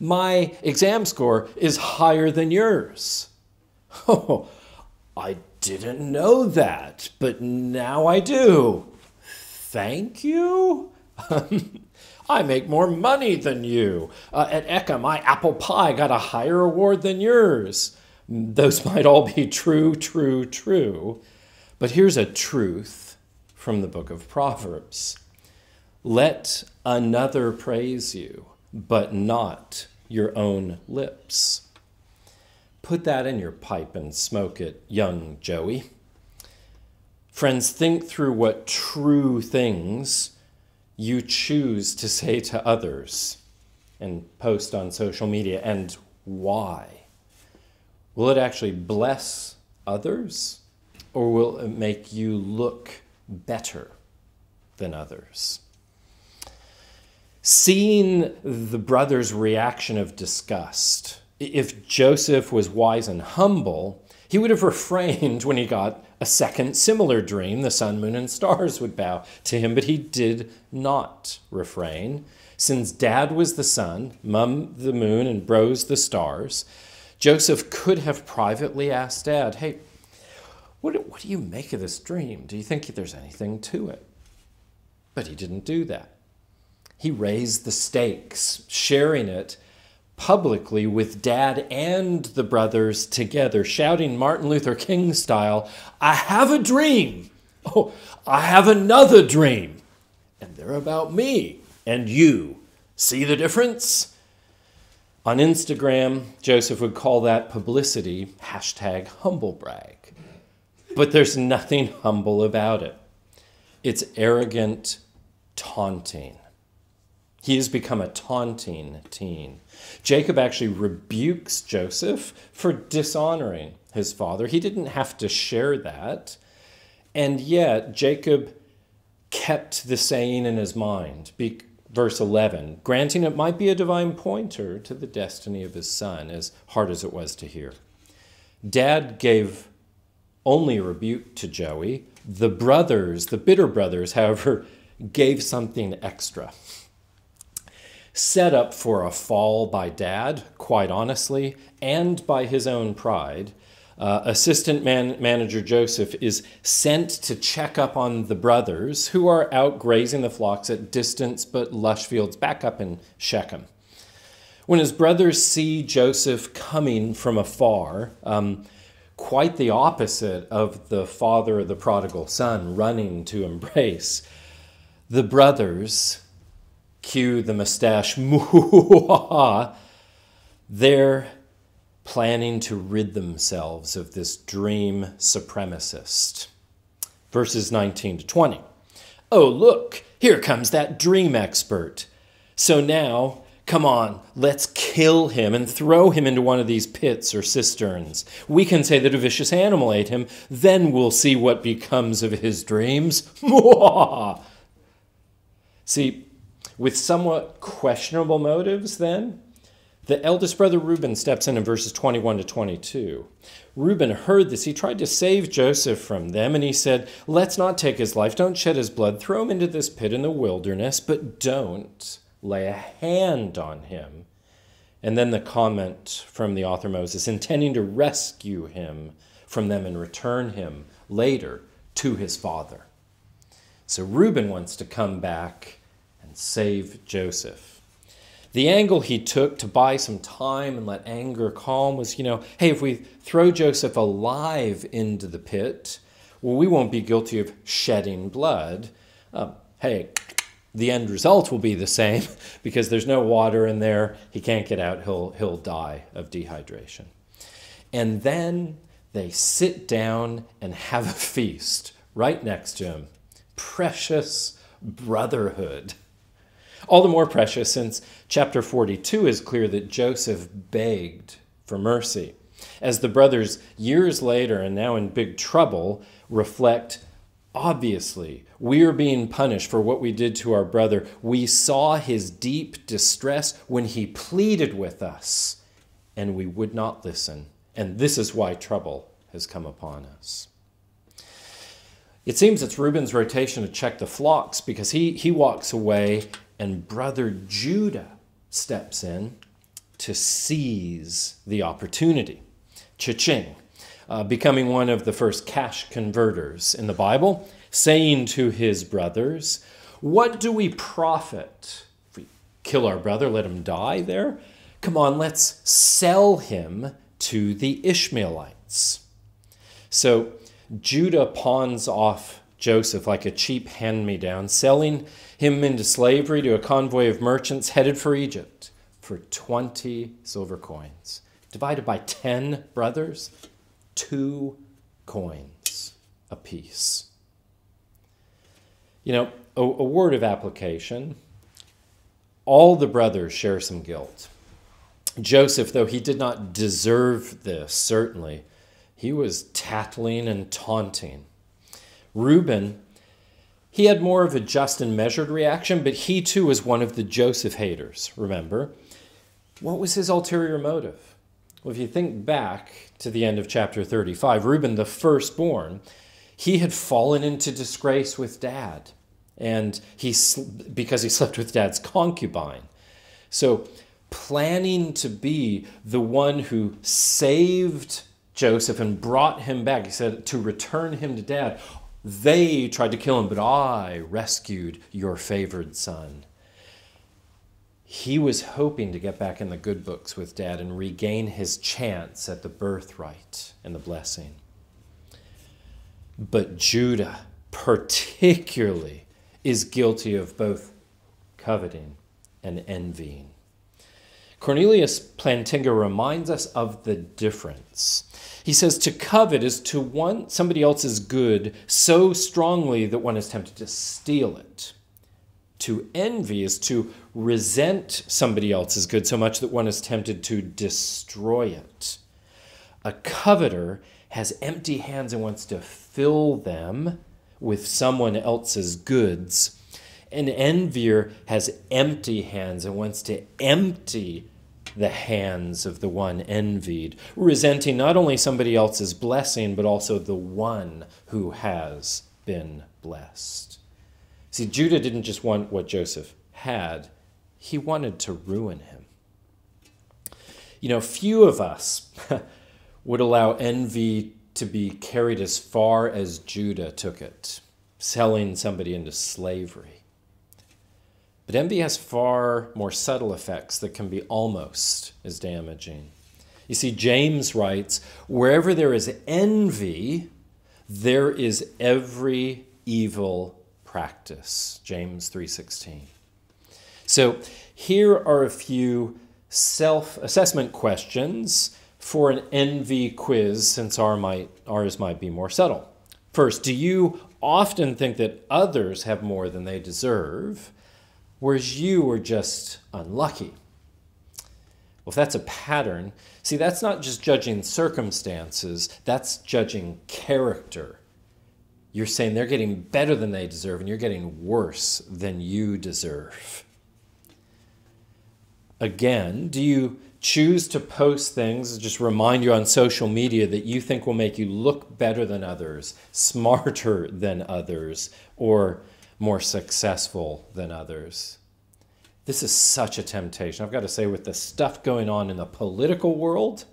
My exam score is higher than yours. Oh, I didn't know that, but now I do. Thank you. I make more money than you. Uh, at Ekka, my apple pie got a higher award than yours. Those might all be true, true, true. But here's a truth from the book of Proverbs Let another praise you, but not your own lips. Put that in your pipe and smoke it, young Joey. Friends, think through what true things you choose to say to others and post on social media and why. Will it actually bless others or will it make you look better than others? Seeing the brother's reaction of disgust, if Joseph was wise and humble, he would have refrained when he got a second similar dream. The sun, moon, and stars would bow to him, but he did not refrain. Since dad was the sun, mum the moon, and bros the stars, Joseph could have privately asked dad, Hey, what, what do you make of this dream? Do you think there's anything to it? But he didn't do that. He raised the stakes, sharing it publicly with dad and the brothers together, shouting Martin Luther King style, I have a dream. Oh, I have another dream. And they're about me and you. See the difference? On Instagram, Joseph would call that publicity hashtag humblebrag. But there's nothing humble about it. It's arrogant taunting. He has become a taunting teen. Jacob actually rebukes Joseph for dishonoring his father. He didn't have to share that. And yet, Jacob kept the saying in his mind. Be- verse 11, granting it might be a divine pointer to the destiny of his son, as hard as it was to hear. Dad gave only a rebuke to Joey. The brothers, the bitter brothers, however, gave something extra set up for a fall by dad, quite honestly, and by his own pride. Uh, assistant man- manager Joseph is sent to check up on the brothers who are out grazing the flocks at distance but lush fields back up in Shechem. When his brothers see Joseph coming from afar, um, quite the opposite of the father of the prodigal son running to embrace, the brothers cue the mustache, they're planning to rid themselves of this dream supremacist. Verses 19 to 20. Oh, look, here comes that dream expert. So now, come on, let's kill him and throw him into one of these pits or cisterns. We can say that a vicious animal ate him, then we'll see what becomes of his dreams. See, with somewhat questionable motives, then, the eldest brother Reuben steps in in verses 21 to 22. Reuben heard this. He tried to save Joseph from them, and he said, Let's not take his life. Don't shed his blood. Throw him into this pit in the wilderness, but don't lay a hand on him. And then the comment from the author Moses, intending to rescue him from them and return him later to his father. So Reuben wants to come back save Joseph. The angle he took to buy some time and let anger calm was, you know, hey, if we throw Joseph alive into the pit, well, we won't be guilty of shedding blood. Um, hey, the end result will be the same because there's no water in there. He can't get out. He'll, he'll die of dehydration. And then they sit down and have a feast right next to him. Precious brotherhood. All the more precious since chapter 42 is clear that Joseph begged for mercy. As the brothers, years later and now in big trouble, reflect obviously, we are being punished for what we did to our brother. We saw his deep distress when he pleaded with us, and we would not listen. And this is why trouble has come upon us. It seems it's Reuben's rotation to check the flocks because he, he walks away and brother Judah steps in to seize the opportunity. Cha-ching, uh, becoming one of the first cash converters in the Bible, saying to his brothers, What do we profit if we kill our brother, let him die there. Come on, let's sell him to the Ishmaelites. So Judah pawns off Joseph like a cheap hand me down, selling him into slavery to a convoy of merchants headed for Egypt for 20 silver coins. Divided by 10 brothers, two coins apiece. You know, a, a word of application all the brothers share some guilt. Joseph, though he did not deserve this, certainly, he was tattling and taunting. Reuben, he had more of a just and measured reaction, but he too was one of the Joseph haters, remember? What was his ulterior motive? Well, if you think back to the end of chapter 35, Reuben, the firstborn, he had fallen into disgrace with dad, and he because he slept with dad's concubine. So, planning to be the one who saved Joseph and brought him back, he said to return him to dad. They tried to kill him, but I rescued your favored son. He was hoping to get back in the good books with dad and regain his chance at the birthright and the blessing. But Judah, particularly, is guilty of both coveting and envying. Cornelius Plantinga reminds us of the difference. He says to covet is to want somebody else's good so strongly that one is tempted to steal it. To envy is to resent somebody else's good so much that one is tempted to destroy it. A coveter has empty hands and wants to fill them with someone else's goods. An envier has empty hands and wants to empty the hands of the one envied, resenting not only somebody else's blessing, but also the one who has been blessed. See, Judah didn't just want what Joseph had, he wanted to ruin him. You know, few of us would allow envy to be carried as far as Judah took it, selling somebody into slavery. But envy has far more subtle effects that can be almost as damaging. You see, James writes, wherever there is envy, there is every evil practice. James 3:16. So, here are a few self-assessment questions for an envy quiz since our might, ours might be more subtle. First, do you often think that others have more than they deserve? Whereas you were just unlucky. Well, if that's a pattern, see, that's not just judging circumstances, that's judging character. You're saying they're getting better than they deserve, and you're getting worse than you deserve. Again, do you choose to post things, just remind you on social media that you think will make you look better than others, smarter than others, or more successful than others. This is such a temptation. I've got to say, with the stuff going on in the political world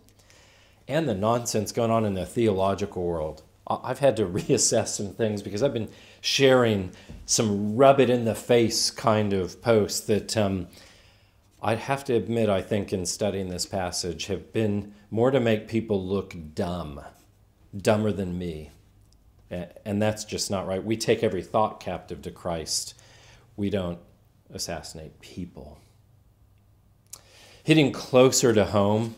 and the nonsense going on in the theological world, I've had to reassess some things because I've been sharing some rub it in the face kind of posts that um, I'd have to admit, I think, in studying this passage, have been more to make people look dumb, dumber than me. And that's just not right. We take every thought captive to Christ. We don't assassinate people. Hitting closer to home,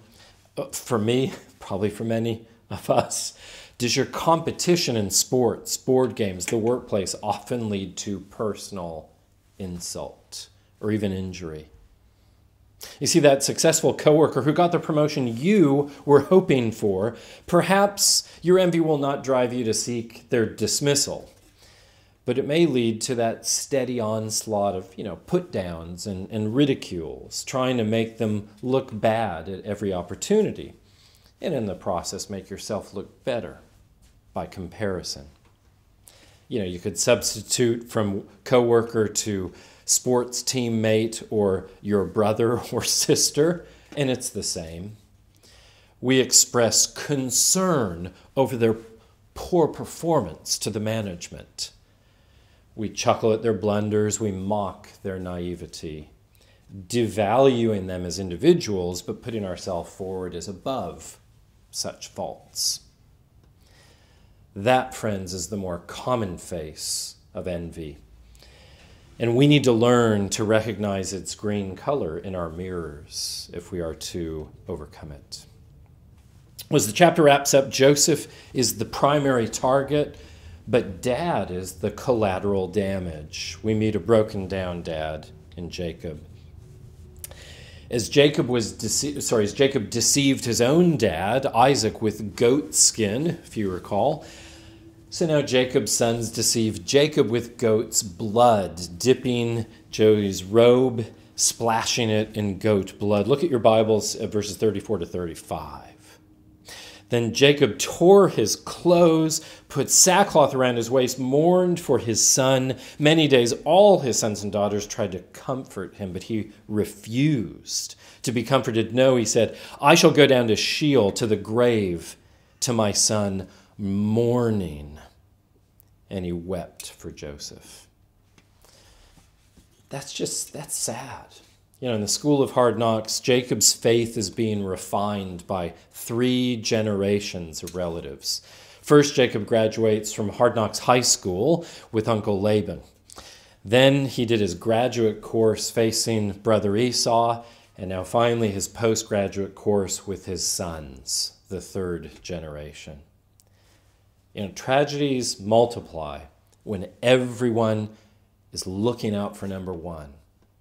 uh, for me, probably for many of us, does your competition in sports, board games, the workplace often lead to personal insult or even injury? You see, that successful coworker who got the promotion you were hoping for, perhaps your envy will not drive you to seek their dismissal, but it may lead to that steady onslaught of, you know, put downs and, and ridicules, trying to make them look bad at every opportunity, and in the process make yourself look better by comparison. You know, you could substitute from coworker to sports teammate or your brother or sister, and it's the same. We express concern over their poor performance to the management. We chuckle at their blunders, we mock their naivety, devaluing them as individuals, but putting ourselves forward as above such faults. That, friends, is the more common face of envy. And we need to learn to recognize its green color in our mirrors if we are to overcome it. As the chapter wraps up, Joseph is the primary target, but dad is the collateral damage. We meet a broken down dad in Jacob. As Jacob was dece- sorry, as Jacob deceived his own dad, Isaac, with goat skin, if you recall, so now Jacob's sons deceive Jacob with goat's blood, dipping Joey's robe, splashing it in goat blood. Look at your Bibles at verses 34 to 35. Then Jacob tore his clothes, put sackcloth around his waist, mourned for his son. Many days all his sons and daughters tried to comfort him, but he refused to be comforted. No, he said, I shall go down to Sheol, to the grave, to my son, mourning. And he wept for Joseph. That's just, that's sad. You know, in the school of hard knocks, Jacob's faith is being refined by three generations of relatives. First, Jacob graduates from Hard Knocks High School with Uncle Laban. Then he did his graduate course facing brother Esau, and now finally his postgraduate course with his sons, the third generation. You know, tragedies multiply when everyone is looking out for number one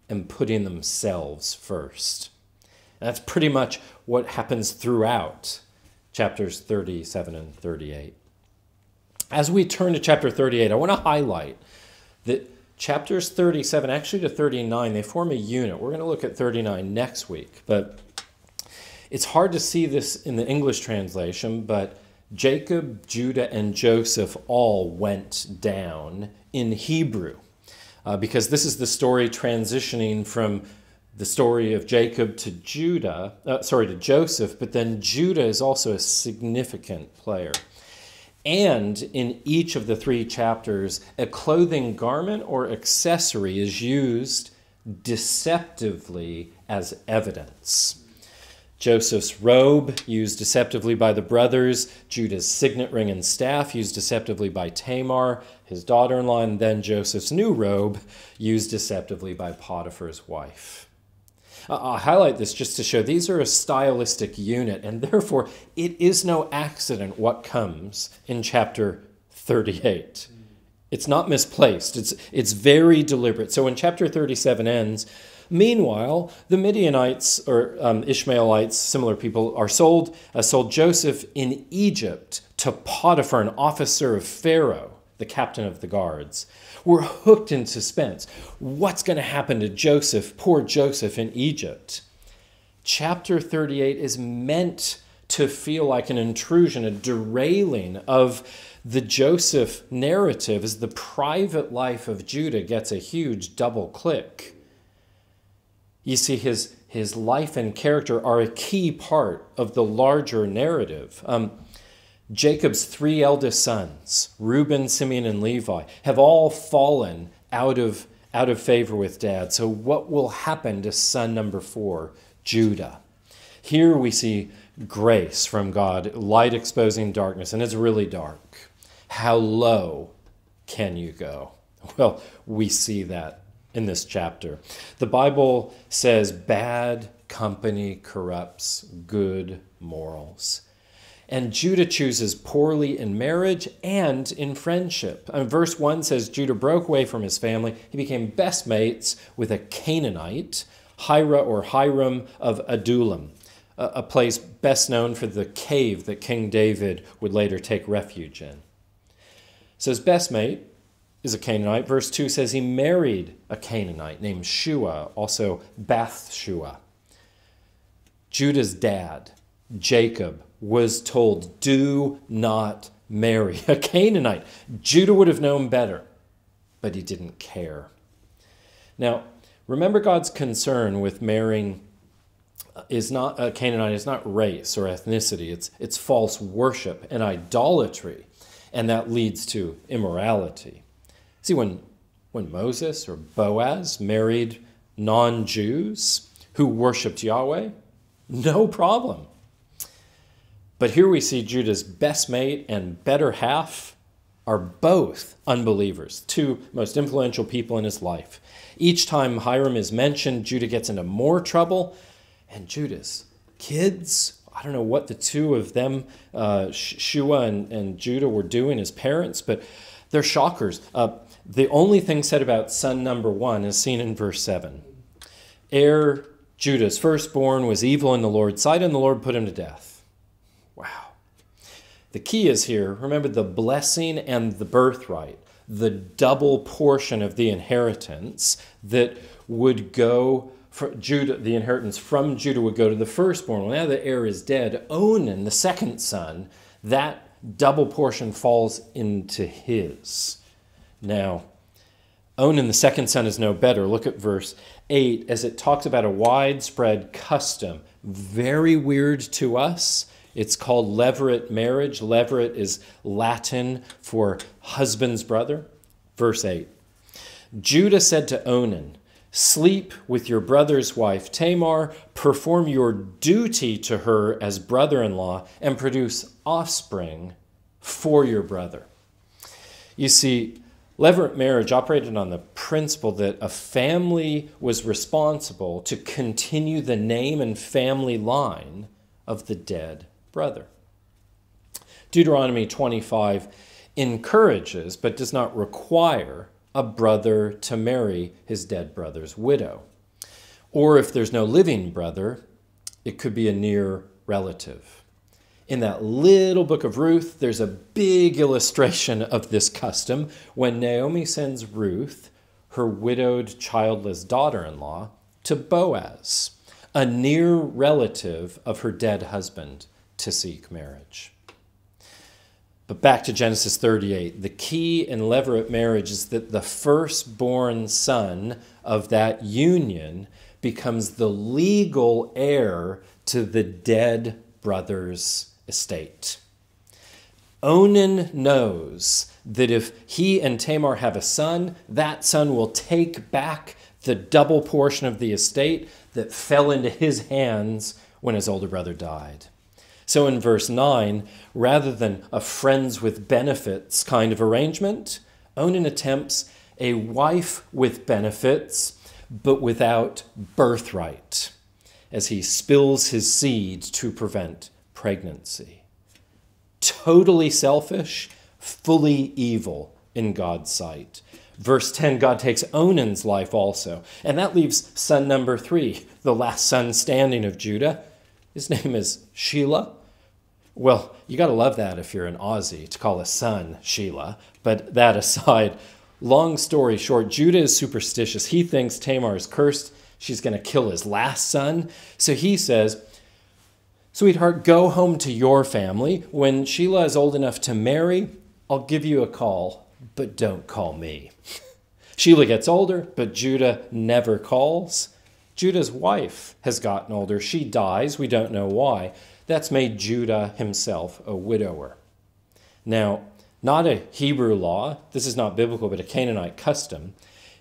and putting themselves first. And that's pretty much what happens throughout chapters 37 and 38. As we turn to chapter 38, I want to highlight that chapters 37, actually to 39, they form a unit. We're going to look at 39 next week, but it's hard to see this in the English translation, but Jacob, Judah, and Joseph all went down in Hebrew uh, because this is the story transitioning from the story of Jacob to Judah, uh, sorry, to Joseph, but then Judah is also a significant player. And in each of the three chapters, a clothing garment or accessory is used deceptively as evidence. Joseph's robe, used deceptively by the brothers, Judah's signet ring and staff, used deceptively by Tamar, his daughter in law, and then Joseph's new robe, used deceptively by Potiphar's wife. Uh, I'll highlight this just to show these are a stylistic unit, and therefore it is no accident what comes in chapter 38. It's not misplaced, it's, it's very deliberate. So when chapter 37 ends, Meanwhile, the Midianites or um, Ishmaelites, similar people, are sold, uh, sold Joseph in Egypt to Potiphar, an officer of Pharaoh, the captain of the guards. We're hooked in suspense. What's going to happen to Joseph, poor Joseph in Egypt? Chapter 38 is meant to feel like an intrusion, a derailing of the Joseph narrative as the private life of Judah gets a huge double click. You see, his, his life and character are a key part of the larger narrative. Um, Jacob's three eldest sons, Reuben, Simeon, and Levi, have all fallen out of, out of favor with dad. So, what will happen to son number four, Judah? Here we see grace from God, light exposing darkness, and it's really dark. How low can you go? Well, we see that in this chapter. The Bible says bad company corrupts good morals. And Judah chooses poorly in marriage and in friendship. And verse 1 says Judah broke away from his family. He became best mates with a Canaanite, Hira or Hiram of Adullam, a place best known for the cave that King David would later take refuge in. So his best mate is a Canaanite. Verse 2 says he married a Canaanite named Shua, also Bathshua. Judah's dad, Jacob, was told, Do not marry a Canaanite. Judah would have known better, but he didn't care. Now, remember God's concern with marrying is not a Canaanite is not race or ethnicity. It's it's false worship and idolatry, and that leads to immorality. See, when, when Moses or Boaz married non Jews who worshiped Yahweh? No problem. But here we see Judah's best mate and better half are both unbelievers, two most influential people in his life. Each time Hiram is mentioned, Judah gets into more trouble, and Judah's kids, I don't know what the two of them, uh, Shua and, and Judah, were doing as parents, but they're shockers. Uh, the only thing said about son number one is seen in verse 7. Er, Judah's firstborn, was evil in the Lord's sight, and the Lord put him to death. Wow. The key is here remember the blessing and the birthright, the double portion of the inheritance that would go for Judah, the inheritance from Judah would go to the firstborn. Well, now the heir is dead. Onan, the second son, that double portion falls into his. Now, Onan, the second son, is no better. Look at verse 8 as it talks about a widespread custom. Very weird to us. It's called levirate marriage. Levirate is Latin for husband's brother. Verse 8 Judah said to Onan, Sleep with your brother's wife Tamar, perform your duty to her as brother in law, and produce offspring for your brother. You see, Levirate marriage operated on the principle that a family was responsible to continue the name and family line of the dead brother. Deuteronomy 25 encourages but does not require a brother to marry his dead brother's widow. Or if there's no living brother, it could be a near relative. In that little book of Ruth, there's a big illustration of this custom when Naomi sends Ruth, her widowed, childless daughter in law, to Boaz, a near relative of her dead husband, to seek marriage. But back to Genesis 38. The key in levirate marriage is that the firstborn son of that union becomes the legal heir to the dead brother's estate. Onan knows that if he and Tamar have a son, that son will take back the double portion of the estate that fell into his hands when his older brother died. So in verse 9, rather than a friends with benefits kind of arrangement, Onan attempts a wife with benefits, but without birthright, as he spills his seed to prevent pregnancy. Totally selfish, fully evil in God's sight. Verse 10 God takes Onan's life also, and that leaves son number three, the last son standing of Judah. His name is Sheila. Well, you got to love that if you're an Aussie to call a son Sheila. But that aside, long story short, Judah is superstitious. He thinks Tamar is cursed. She's going to kill his last son. So he says, Sweetheart, go home to your family. When Sheila is old enough to marry, I'll give you a call, but don't call me. Sheila gets older, but Judah never calls. Judah's wife has gotten older. She dies. We don't know why. That's made Judah himself a widower. Now, not a Hebrew law, this is not biblical, but a Canaanite custom.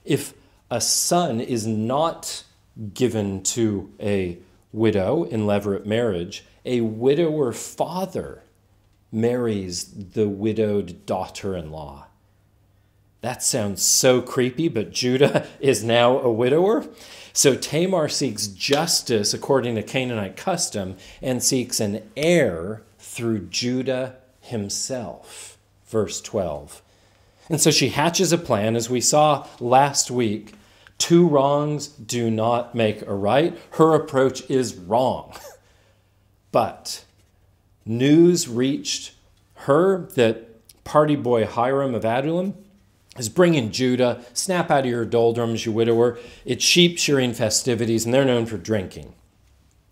If a son is not given to a widow in levirate marriage, a widower father marries the widowed daughter in law. That sounds so creepy, but Judah is now a widower. So Tamar seeks justice according to Canaanite custom and seeks an heir through Judah himself. Verse 12. And so she hatches a plan, as we saw last week. Two wrongs do not make a right. Her approach is wrong. But news reached her that party boy Hiram of Adullam is bringing Judah. Snap out of your doldrums, you widower. It's sheep shearing festivities, and they're known for drinking.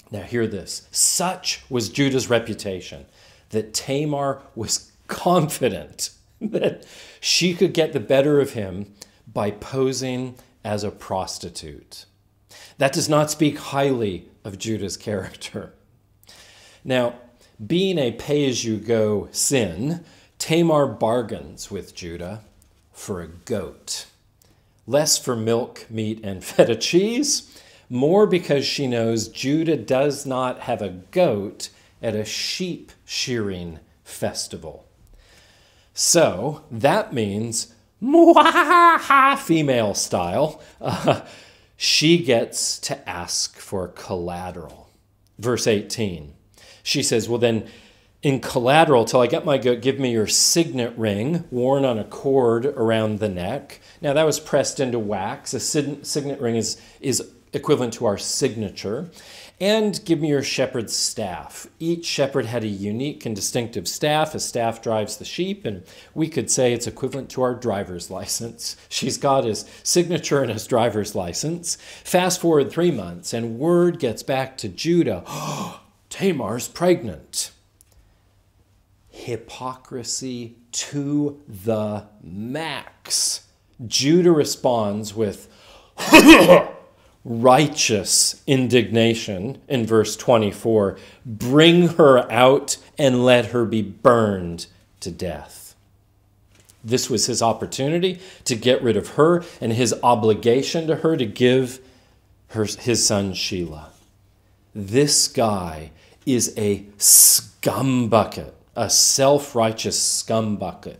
Now, hear this. Such was Judah's reputation that Tamar was confident that she could get the better of him by posing as a prostitute. That does not speak highly of Judah's character. Now, being a pay as you go sin, Tamar bargains with Judah for a goat. less for milk, meat, and feta cheese, more because she knows Judah does not have a goat at a sheep shearing festival. So that means, female style, uh, she gets to ask for collateral. Verse 18, she says, Well, then, in collateral, till I get my goat, give me your signet ring worn on a cord around the neck. Now, that was pressed into wax. A signet ring is, is equivalent to our signature. And give me your shepherd's staff. Each shepherd had a unique and distinctive staff. A staff drives the sheep, and we could say it's equivalent to our driver's license. She's got his signature and his driver's license. Fast forward three months, and word gets back to Judah Tamar's pregnant. Hypocrisy to the max. Judah responds with, righteous indignation in verse 24 bring her out and let her be burned to death. This was his opportunity to get rid of her and his obligation to her to give her, his son Sheila. This guy is a scumbucket, a self righteous scumbucket.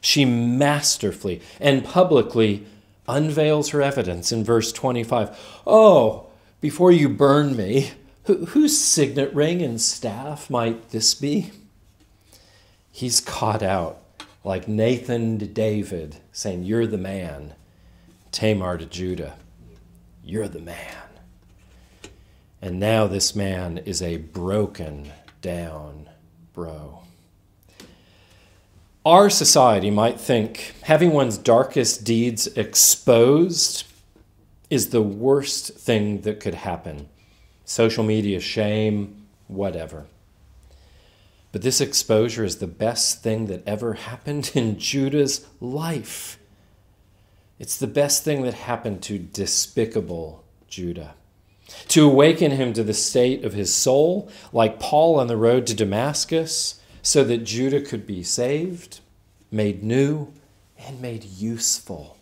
She masterfully and publicly unveils her evidence in verse 25. Oh, before you burn me, whose signet ring and staff might this be? He's caught out like Nathan to David, saying, You're the man. Tamar to Judah, You're the man. And now this man is a broken down bro. Our society might think having one's darkest deeds exposed is the worst thing that could happen. Social media shame, whatever. But this exposure is the best thing that ever happened in Judah's life. It's the best thing that happened to despicable Judah. To awaken him to the state of his soul, like Paul on the road to Damascus, so that Judah could be saved, made new, and made useful.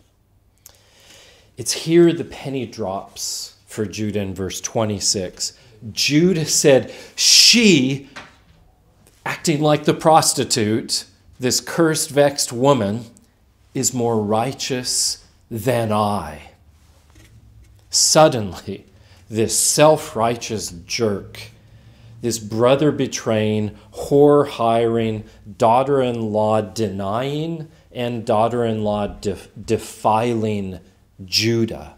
It's here the penny drops for Judah in verse 26. Judah said, She, acting like the prostitute, this cursed, vexed woman, is more righteous than I. Suddenly, this self righteous jerk this brother betraying, whore hiring, daughter in law denying, and daughter in law def- defiling Judah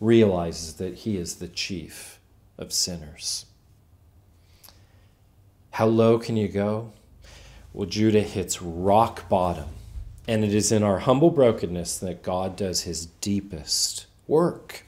realizes that he is the chief of sinners. How low can you go? Well, Judah hits rock bottom, and it is in our humble brokenness that God does his deepest work.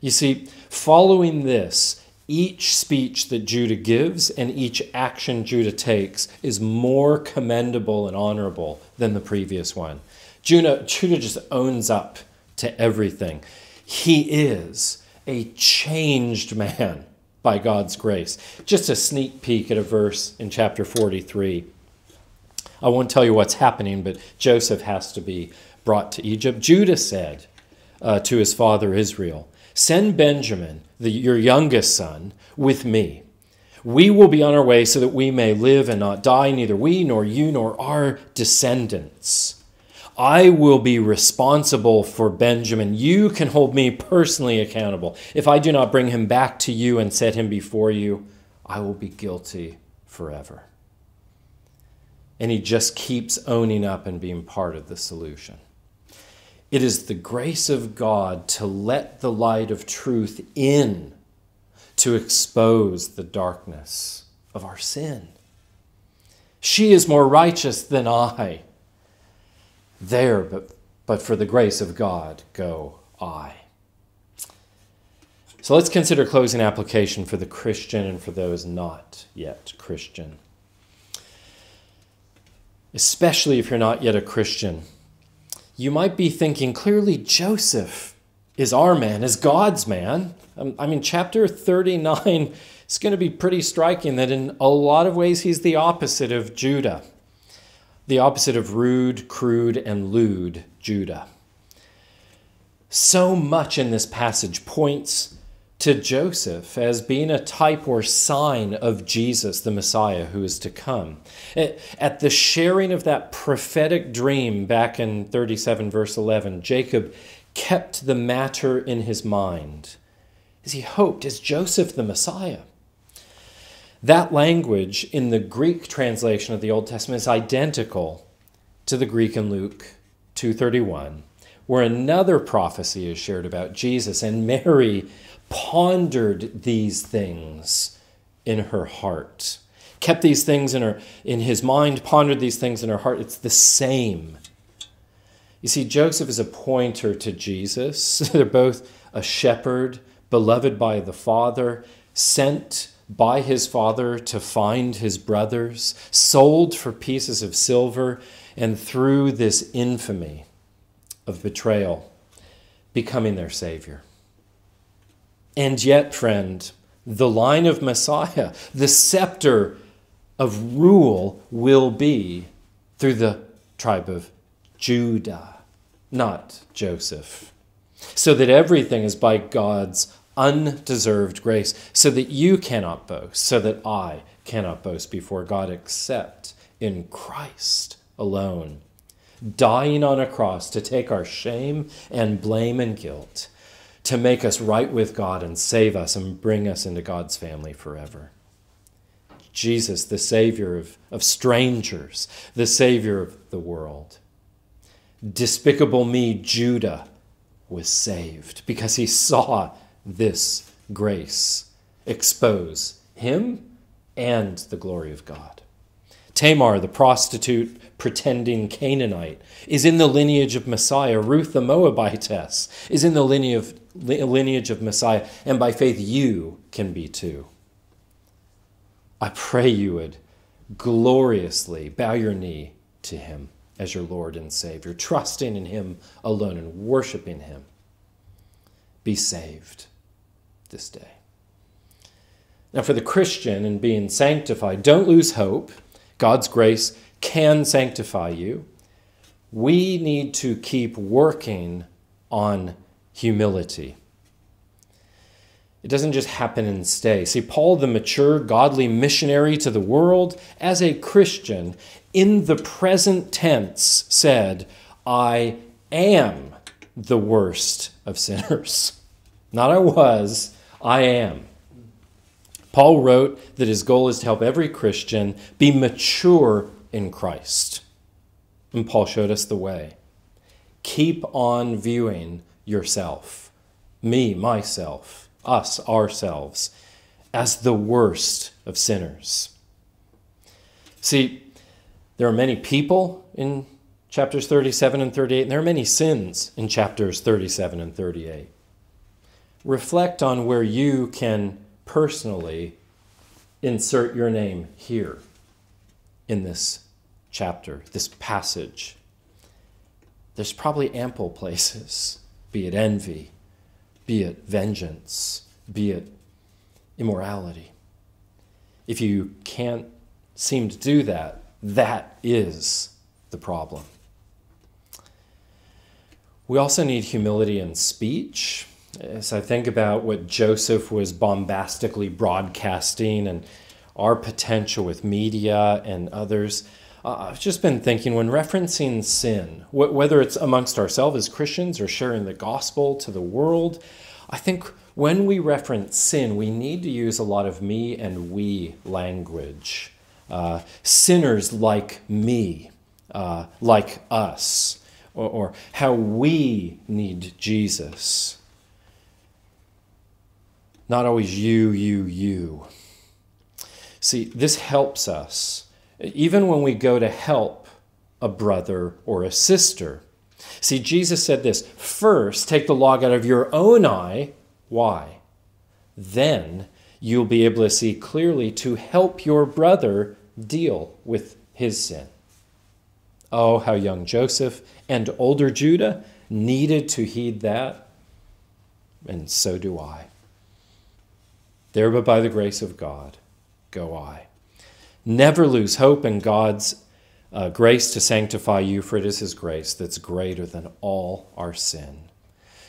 You see, following this, each speech that Judah gives and each action Judah takes is more commendable and honorable than the previous one. Judah, Judah just owns up to everything. He is a changed man by God's grace. Just a sneak peek at a verse in chapter 43. I won't tell you what's happening, but Joseph has to be brought to Egypt. Judah said uh, to his father Israel, Send Benjamin, the, your youngest son, with me. We will be on our way so that we may live and not die, neither we, nor you, nor our descendants. I will be responsible for Benjamin. You can hold me personally accountable. If I do not bring him back to you and set him before you, I will be guilty forever. And he just keeps owning up and being part of the solution. It is the grace of God to let the light of truth in to expose the darkness of our sin. She is more righteous than I. There, but, but for the grace of God, go I. So let's consider closing application for the Christian and for those not yet Christian. Especially if you're not yet a Christian you might be thinking clearly Joseph is our man, is God's man. Um, I mean, chapter 39 is going to be pretty striking that in a lot of ways he's the opposite of Judah, the opposite of rude, crude, and lewd Judah. So much in this passage points to Joseph as being a type or sign of Jesus, the Messiah who is to come. Eh, at the sharing of that prophetic dream back in 37, verse 11, Jacob kept the matter in his mind as he hoped, is Joseph the Messiah? That language in the Greek translation of the Old Testament is identical to the Greek in Luke 231, where another prophecy is shared about Jesus, and Mary pondered these things in her heart. Kept these things in her in his mind, pondered these things in her heart. It's the same. You see, Joseph is a pointer to Jesus. They're both a shepherd, beloved by the Father, sent by his father to find his brothers, sold for pieces of silver, and through this infamy of betrayal, becoming their Savior. And yet, friend, the line of Messiah, the scepter of rule will be through the tribe of Judah, not Joseph. So that everything is by God's undeserved grace, so that you cannot boast, so that I cannot boast before God except in Christ alone, dying on a cross to take our shame and blame and guilt to make us right with God and save us and bring us into God's family forever. Jesus, the Savior of, of strangers, the Savior of the world. Despicable me, Judah, was saved because he saw this grace expose him and the glory of God. Tamar, the prostitute pretending Canaanite, is in the lineage of Messiah. Ruth the Moabitess is in the lineage of, lineage of Messiah. And by faith, you can be too. I pray you would gloriously bow your knee to him as your Lord and Savior, trusting in him alone and worshiping him. Be saved this day. Now, for the Christian and being sanctified, don't lose hope. God's grace can sanctify you. We need to keep working on humility. It doesn't just happen and stay. See, Paul, the mature, godly missionary to the world, as a Christian, in the present tense said, I am the worst of sinners. Not I was, I am. Paul wrote that his goal is to help every Christian be mature in Christ. And Paul showed us the way. Keep on viewing yourself, me, myself, us, ourselves, as the worst of sinners. See, there are many people in chapters 37 and 38, and there are many sins in chapters 37 and 38. Reflect on where you can personally insert your name here in this chapter, this passage. There's probably ample places, be it envy, be it vengeance, be it immorality. If you can't seem to do that, that is the problem. We also need humility in speech. As I think about what Joseph was bombastically broadcasting and our potential with media and others, uh, I've just been thinking when referencing sin, wh- whether it's amongst ourselves as Christians or sharing the gospel to the world, I think when we reference sin, we need to use a lot of me and we language. Uh, sinners like me, uh, like us, or, or how we need Jesus. Not always you, you, you. See, this helps us, even when we go to help a brother or a sister. See, Jesus said this first, take the log out of your own eye. Why? Then you'll be able to see clearly to help your brother deal with his sin. Oh, how young Joseph and older Judah needed to heed that, and so do I. There, but by the grace of God, go I. Never lose hope in God's uh, grace to sanctify you, for it is His grace that's greater than all our sin.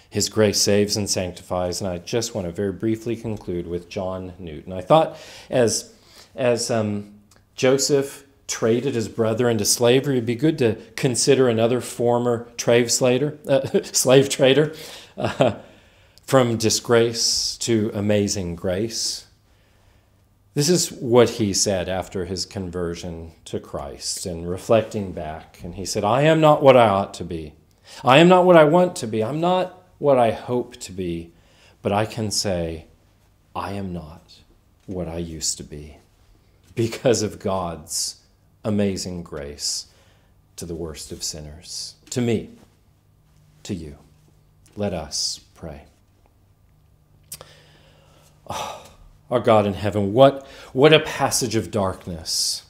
His grace saves and sanctifies. And I just want to very briefly conclude with John Newton. I thought as, as um, Joseph traded his brother into slavery, it'd be good to consider another former slave, slater, uh, slave trader uh, from disgrace to amazing grace. This is what he said after his conversion to Christ and reflecting back. And he said, I am not what I ought to be. I am not what I want to be. I'm not what I hope to be, but I can say, I am not what I used to be because of God's amazing grace to the worst of sinners, to me, to you. Let us pray. Oh, our God in heaven, what, what a passage of darkness,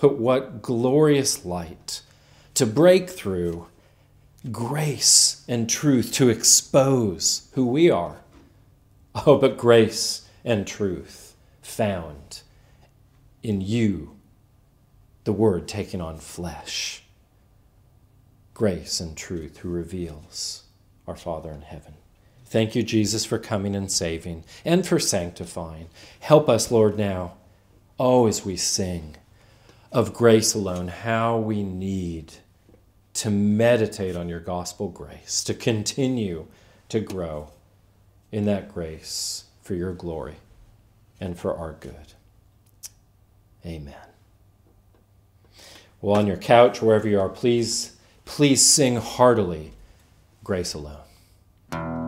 but what glorious light to break through grace and truth to expose who we are. Oh, but grace and truth found in you, the Word taken on flesh. Grace and truth who reveals our Father in heaven. Thank you, Jesus, for coming and saving and for sanctifying. Help us, Lord, now, oh, as we sing of grace alone, how we need to meditate on your gospel grace, to continue to grow in that grace for your glory and for our good. Amen. Well, on your couch, wherever you are, please, please sing heartily, Grace Alone.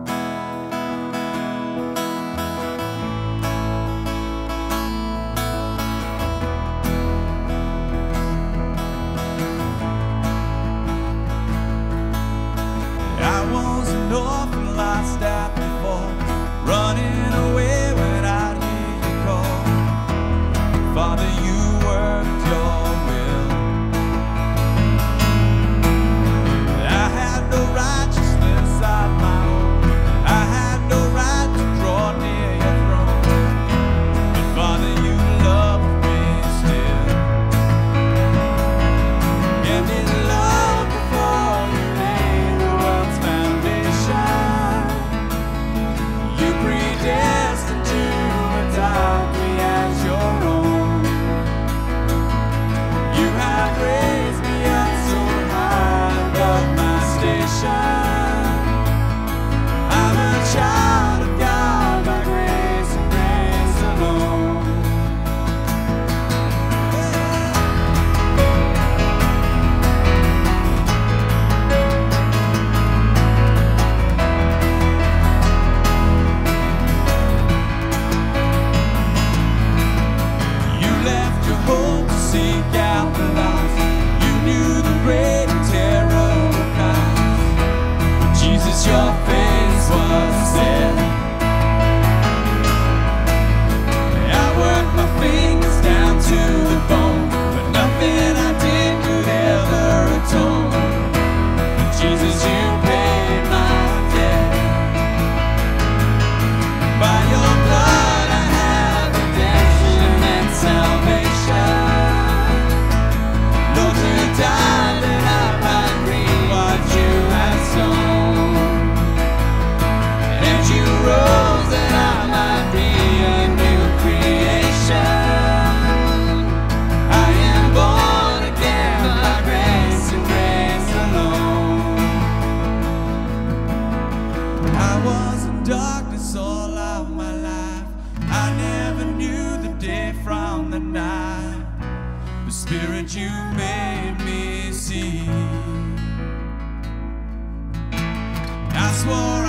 To the kingdom that cannot be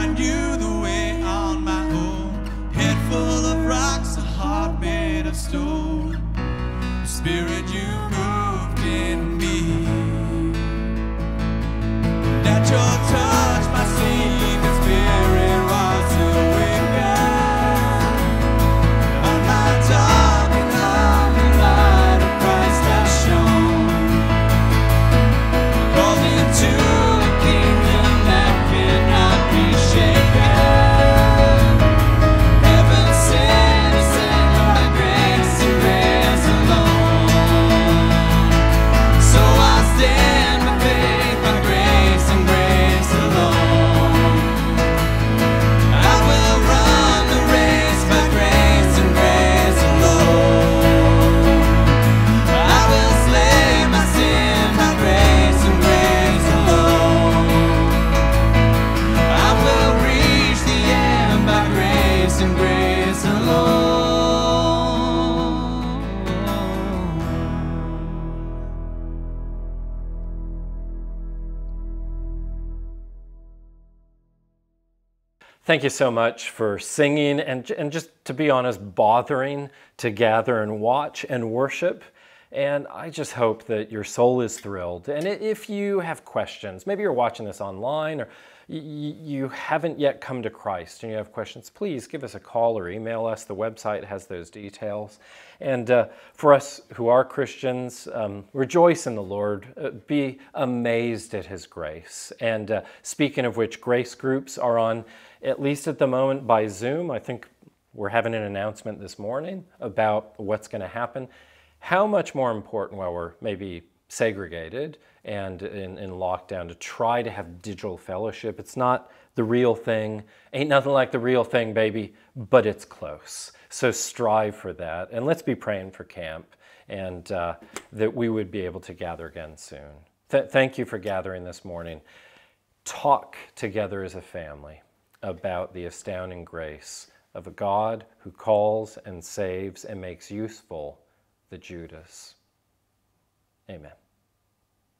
Thank you so much for singing and, and just to be honest, bothering to gather and watch and worship. And I just hope that your soul is thrilled. And if you have questions, maybe you're watching this online or you haven't yet come to Christ and you have questions, please give us a call or email us. The website has those details. And uh, for us who are Christians, um, rejoice in the Lord, uh, be amazed at His grace. And uh, speaking of which, grace groups are on, at least at the moment, by Zoom. I think we're having an announcement this morning about what's going to happen. How much more important while we're maybe segregated and in, in lockdown to try to have digital fellowship. It's not the real thing. Ain't nothing like the real thing, baby, but it's close. So strive for that. And let's be praying for camp and uh, that we would be able to gather again soon. Th- thank you for gathering this morning. Talk together as a family about the astounding grace of a God who calls and saves and makes useful the Judahs. Amen.